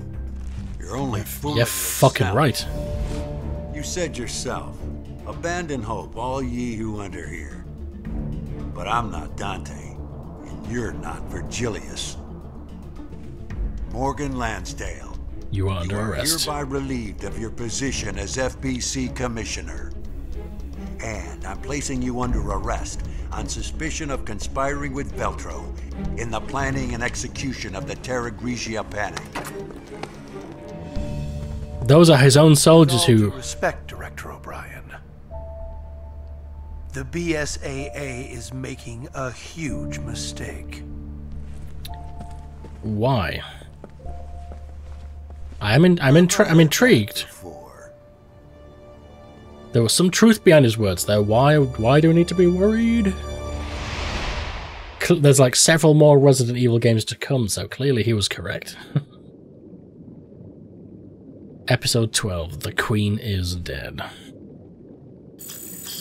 You're only fooling You're fucking right. You said yourself, abandon hope, all ye who enter here. But I'm not Dante, and you're not Virgilius. Morgan Lansdale, You are under you are arrest. hereby relieved of your position as FBC Commissioner. And I'm placing you under arrest on suspicion of conspiring with Veltro in the planning and execution of the Terragrigia Panic. Those are his own soldiers who. respect, Director O'Brien. The BSAA is making a huge mistake. Why? I'm in, I'm intri- I'm intrigued. There was some truth behind his words there. Why why do we need to be worried? There's like several more Resident Evil games to come, so clearly he was correct. Episode 12 The Queen is Dead.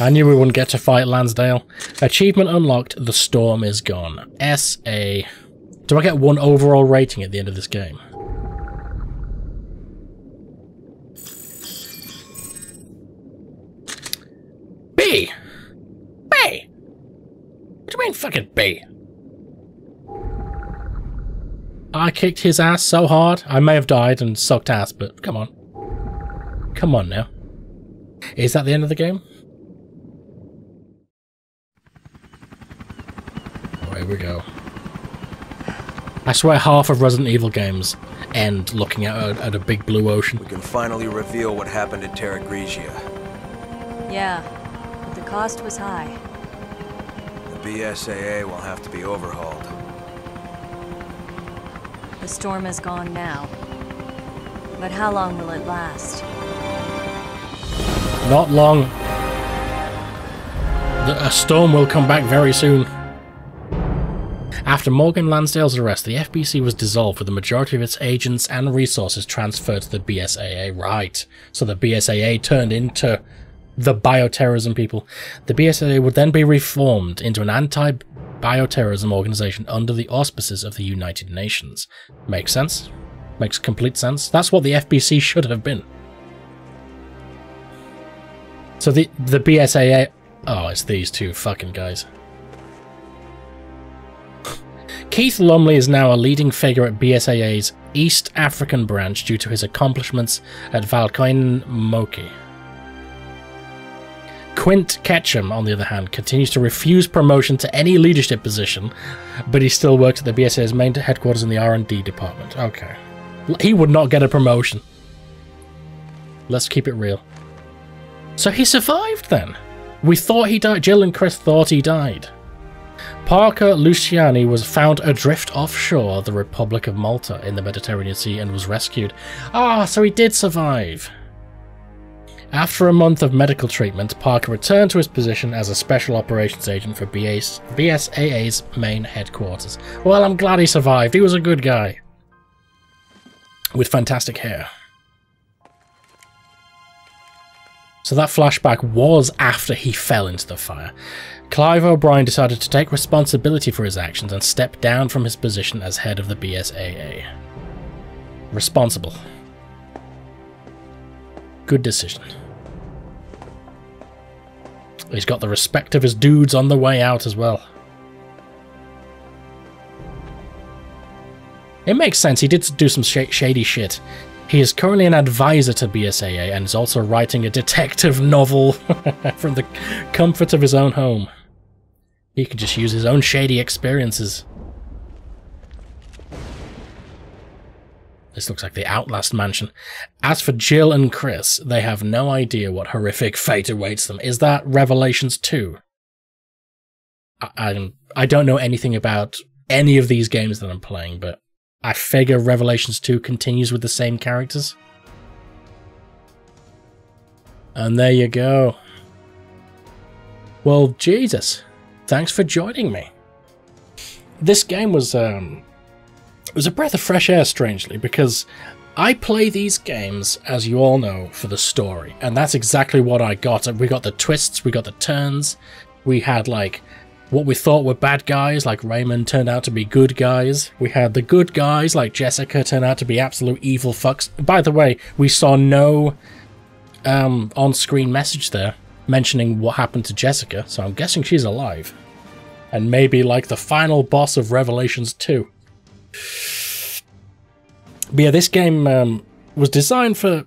I knew we wouldn't get to fight Lansdale. Achievement unlocked The Storm is Gone. SA. Do I get one overall rating at the end of this game? B! B! What do you mean fucking B? I kicked his ass so hard, I may have died and sucked ass, but come on. Come on now. Is that the end of the game? Oh, here we go. I swear half of Resident Evil games end looking at a, at a big blue ocean. We can finally reveal what happened at Terragrigia. Yeah, but the cost was high. The BSAA will have to be overhauled. The storm is gone now. But how long will it last? Not long. The, a storm will come back very soon. After Morgan Lansdale's arrest, the FBC was dissolved with the majority of its agents and resources transferred to the BSAA. Right. So the BSAA turned into the bioterrorism people. The BSAA would then be reformed into an anti bioterrorism organization under the auspices of the United Nations. Makes sense? Makes complete sense. That's what the FBC should have been. So the the BSAA. Oh, it's these two fucking guys. Keith Lumley is now a leading figure at BSAA's East African branch due to his accomplishments at Valkoinen Moki. Quint Ketchum, on the other hand, continues to refuse promotion to any leadership position, but he still works at the BSAA's main headquarters in the R&D department. Okay. He would not get a promotion. Let's keep it real. So he survived then. We thought he died. Jill and Chris thought he died. Parker Luciani was found adrift offshore the Republic of Malta in the Mediterranean Sea and was rescued. Ah, so he did survive. After a month of medical treatment, Parker returned to his position as a special operations agent for BSAA's main headquarters. Well, I'm glad he survived. He was a good guy. With fantastic hair. So that flashback was after he fell into the fire. Clive O'Brien decided to take responsibility for his actions and step down from his position as head of the BSAA. Responsible. Good decision. He's got the respect of his dudes on the way out as well. It makes sense, he did do some sh shady shit. He is currently an advisor to BSAA and is also writing a detective novel from the comfort of his own home. He could just use his own shady experiences. This looks like the Outlast mansion. As for Jill and Chris, they have no idea what horrific fate awaits them. Is that Revelations 2? I, I, I don't know anything about any of these games that I'm playing, but I figure Revelations 2 continues with the same characters. And there you go. Well, Jesus. Thanks for joining me. This game was um, it was a breath of fresh air, strangely, because I play these games, as you all know, for the story, and that's exactly what I got. We got the twists, we got the turns, we had like what we thought were bad guys, like Raymond, turned out to be good guys. We had the good guys, like Jessica, turn out to be absolute evil fucks. By the way, we saw no um, on-screen message there mentioning what happened to Jessica, so I'm guessing she's alive. And maybe like the final boss of Revelations 2. But yeah, this game um, was designed for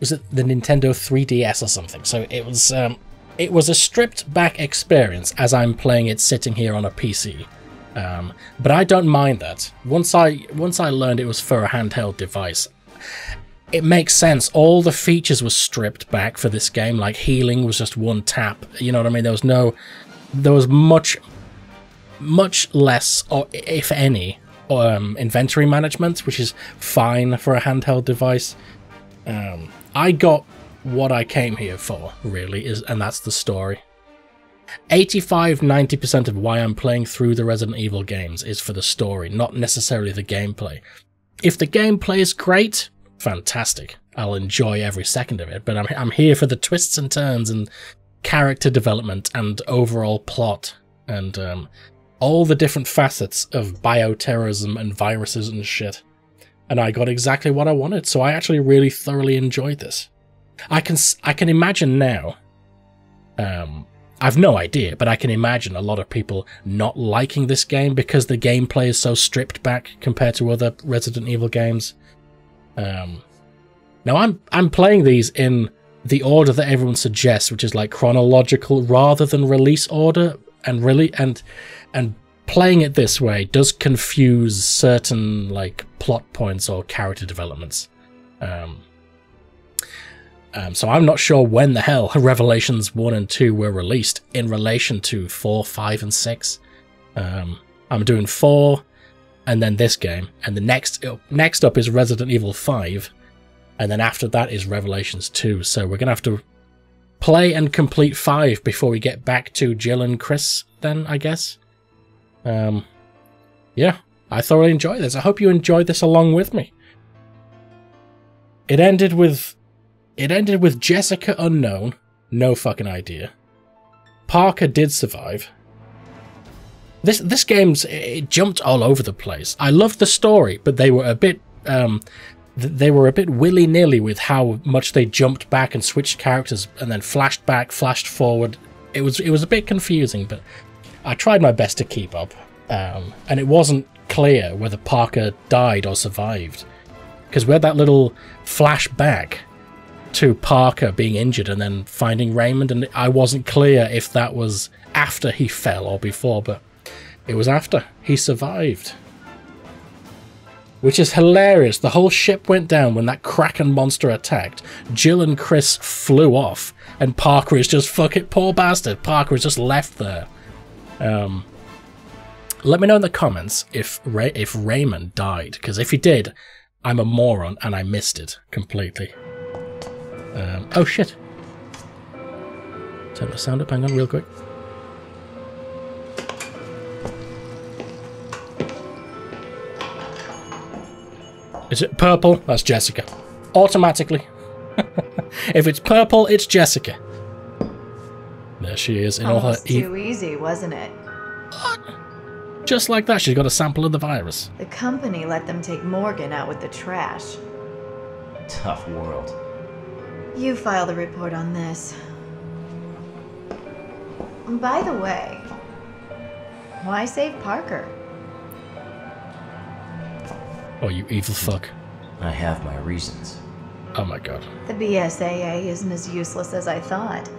was it the Nintendo 3DS or something? So it was um, it was a stripped back experience as I'm playing it sitting here on a PC. Um, but I don't mind that. Once I once I learned it was for a handheld device, it makes sense. All the features were stripped back for this game. Like healing was just one tap. You know what I mean? There was no, there was much, much less, or if any, um, inventory management, which is fine for a handheld device. Um, I got what I came here for, really, is and that's the story. 85-90% of why I'm playing through the Resident Evil games is for the story, not necessarily the gameplay. If the gameplay is great, fantastic. I'll enjoy every second of it, but I'm, I'm here for the twists and turns and character development and overall plot and um, all the different facets of bioterrorism and viruses and shit. And I got exactly what I wanted, so I actually really thoroughly enjoyed this. I can I can imagine now. Um, I've no idea, but I can imagine a lot of people not liking this game because the gameplay is so stripped back compared to other Resident Evil games. Um, now I'm I'm playing these in the order that everyone suggests, which is like chronological rather than release order, and really and and playing it this way does confuse certain like plot points or character developments. Um, um, so I'm not sure when the hell Revelations 1 and 2 were released in relation to 4, 5, and 6. Um, I'm doing 4, and then this game, and the next next up is Resident Evil 5, and then after that is Revelations 2. So we're going to have to play and complete 5 before we get back to Jill and Chris then, I guess. Um, yeah, I thoroughly enjoyed this. I hope you enjoyed this along with me. It ended with it ended with Jessica unknown, no fucking idea. Parker did survive. This this game's it jumped all over the place. I loved the story, but they were a bit um they were a bit willy-nilly with how much they jumped back and switched characters and then flashed back, flashed forward. It was it was a bit confusing, but I tried my best to keep up. Um, and it wasn't clear whether Parker died or survived. Because we had that little flashback to Parker being injured and then finding Raymond, and I wasn't clear if that was after he fell or before, but it was after. He survived. Which is hilarious. The whole ship went down when that Kraken monster attacked. Jill and Chris flew off, and Parker is just fuck it, poor bastard. Parker is just left there. Um, let me know in the comments if Ray- if Raymond died, because if he did, I'm a moron and I missed it completely. Um, oh shit! Turn the sound up. Hang on, real quick. Is it purple? That's Jessica. Automatically. if it's purple, it's Jessica. There she is in oh, all her. Almost E- too easy, wasn't it? just like that, she's got a sample of the virus. The company let them take Morgan out with the trash. Tough world. You file the report on this. By the way, why save Parker? Oh, you evil fuck. I have my reasons. Oh my god. The BSAA isn't as useless as I thought.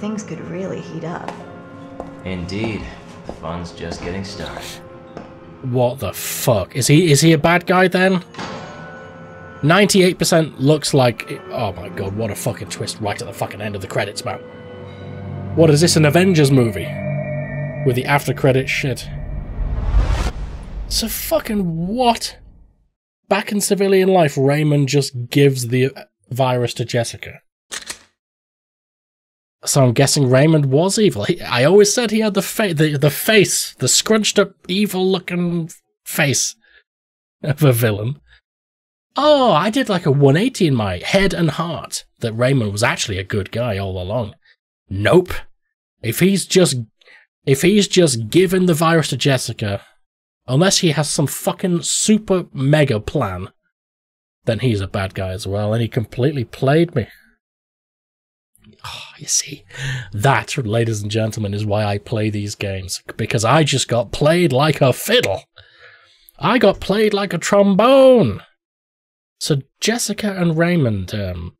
Things could really heat up. Indeed. The fun's just getting started. What the fuck? Is he is he a bad guy then? 98% looks like oh my god, what a fucking twist right at the fucking end of the credits, man. What is this, an Avengers movie? With the after credit shit. So fucking what? Back in civilian life, Raymond just gives the virus to Jessica. So I'm guessing Raymond was evil. He, I always said he had the, fa- the the face, the scrunched up, evil looking face of a villain. Oh, I did like a 180 in my head and heart that Raymond was actually a good guy all along. Nope. If he's just if he's just given the virus to Jessica, unless he has some fucking super mega plan, then he's a bad guy as well, and he completely played me. Oh, you see, that, ladies and gentlemen, is why I play these games. Because I just got played like a fiddle. I got played like a trombone. So Jessica and Raymond, um,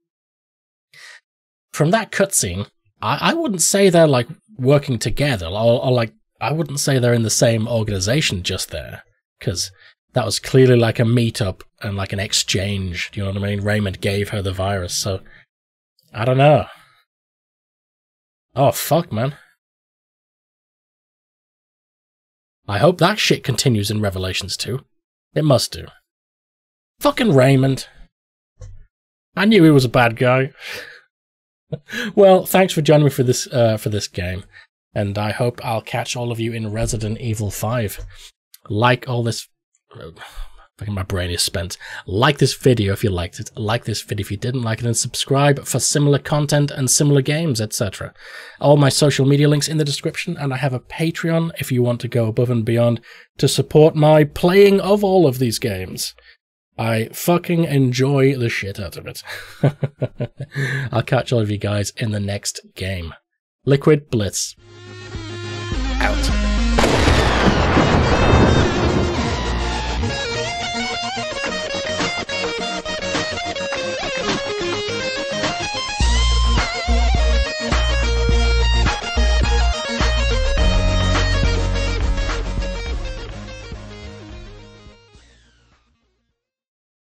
from that cutscene, I, I wouldn't say they're like working together, or, or like I wouldn't say they're in the same organization just there, because that was clearly like a meetup and like an exchange. Do you know what I mean? Raymond gave her the virus, so I don't know. Oh fuck, man. I hope that shit continues in Revelations 2. It must do. Fucking Raymond. I knew he was a bad guy. well, thanks for joining me for this uh, for this game, and I hope I'll catch all of you in Resident Evil 5. Like all this. Fucking my brain is spent. Like this video if you liked it. Like this video if you didn't like it, and subscribe for similar content and similar games, etc. All my social media links in the description, and I have a Patreon if you want to go above and beyond to support my playing of all of these games. I fucking enjoy the shit out of it. I'll catch all of you guys in the next game. Liquid Blitz. Out.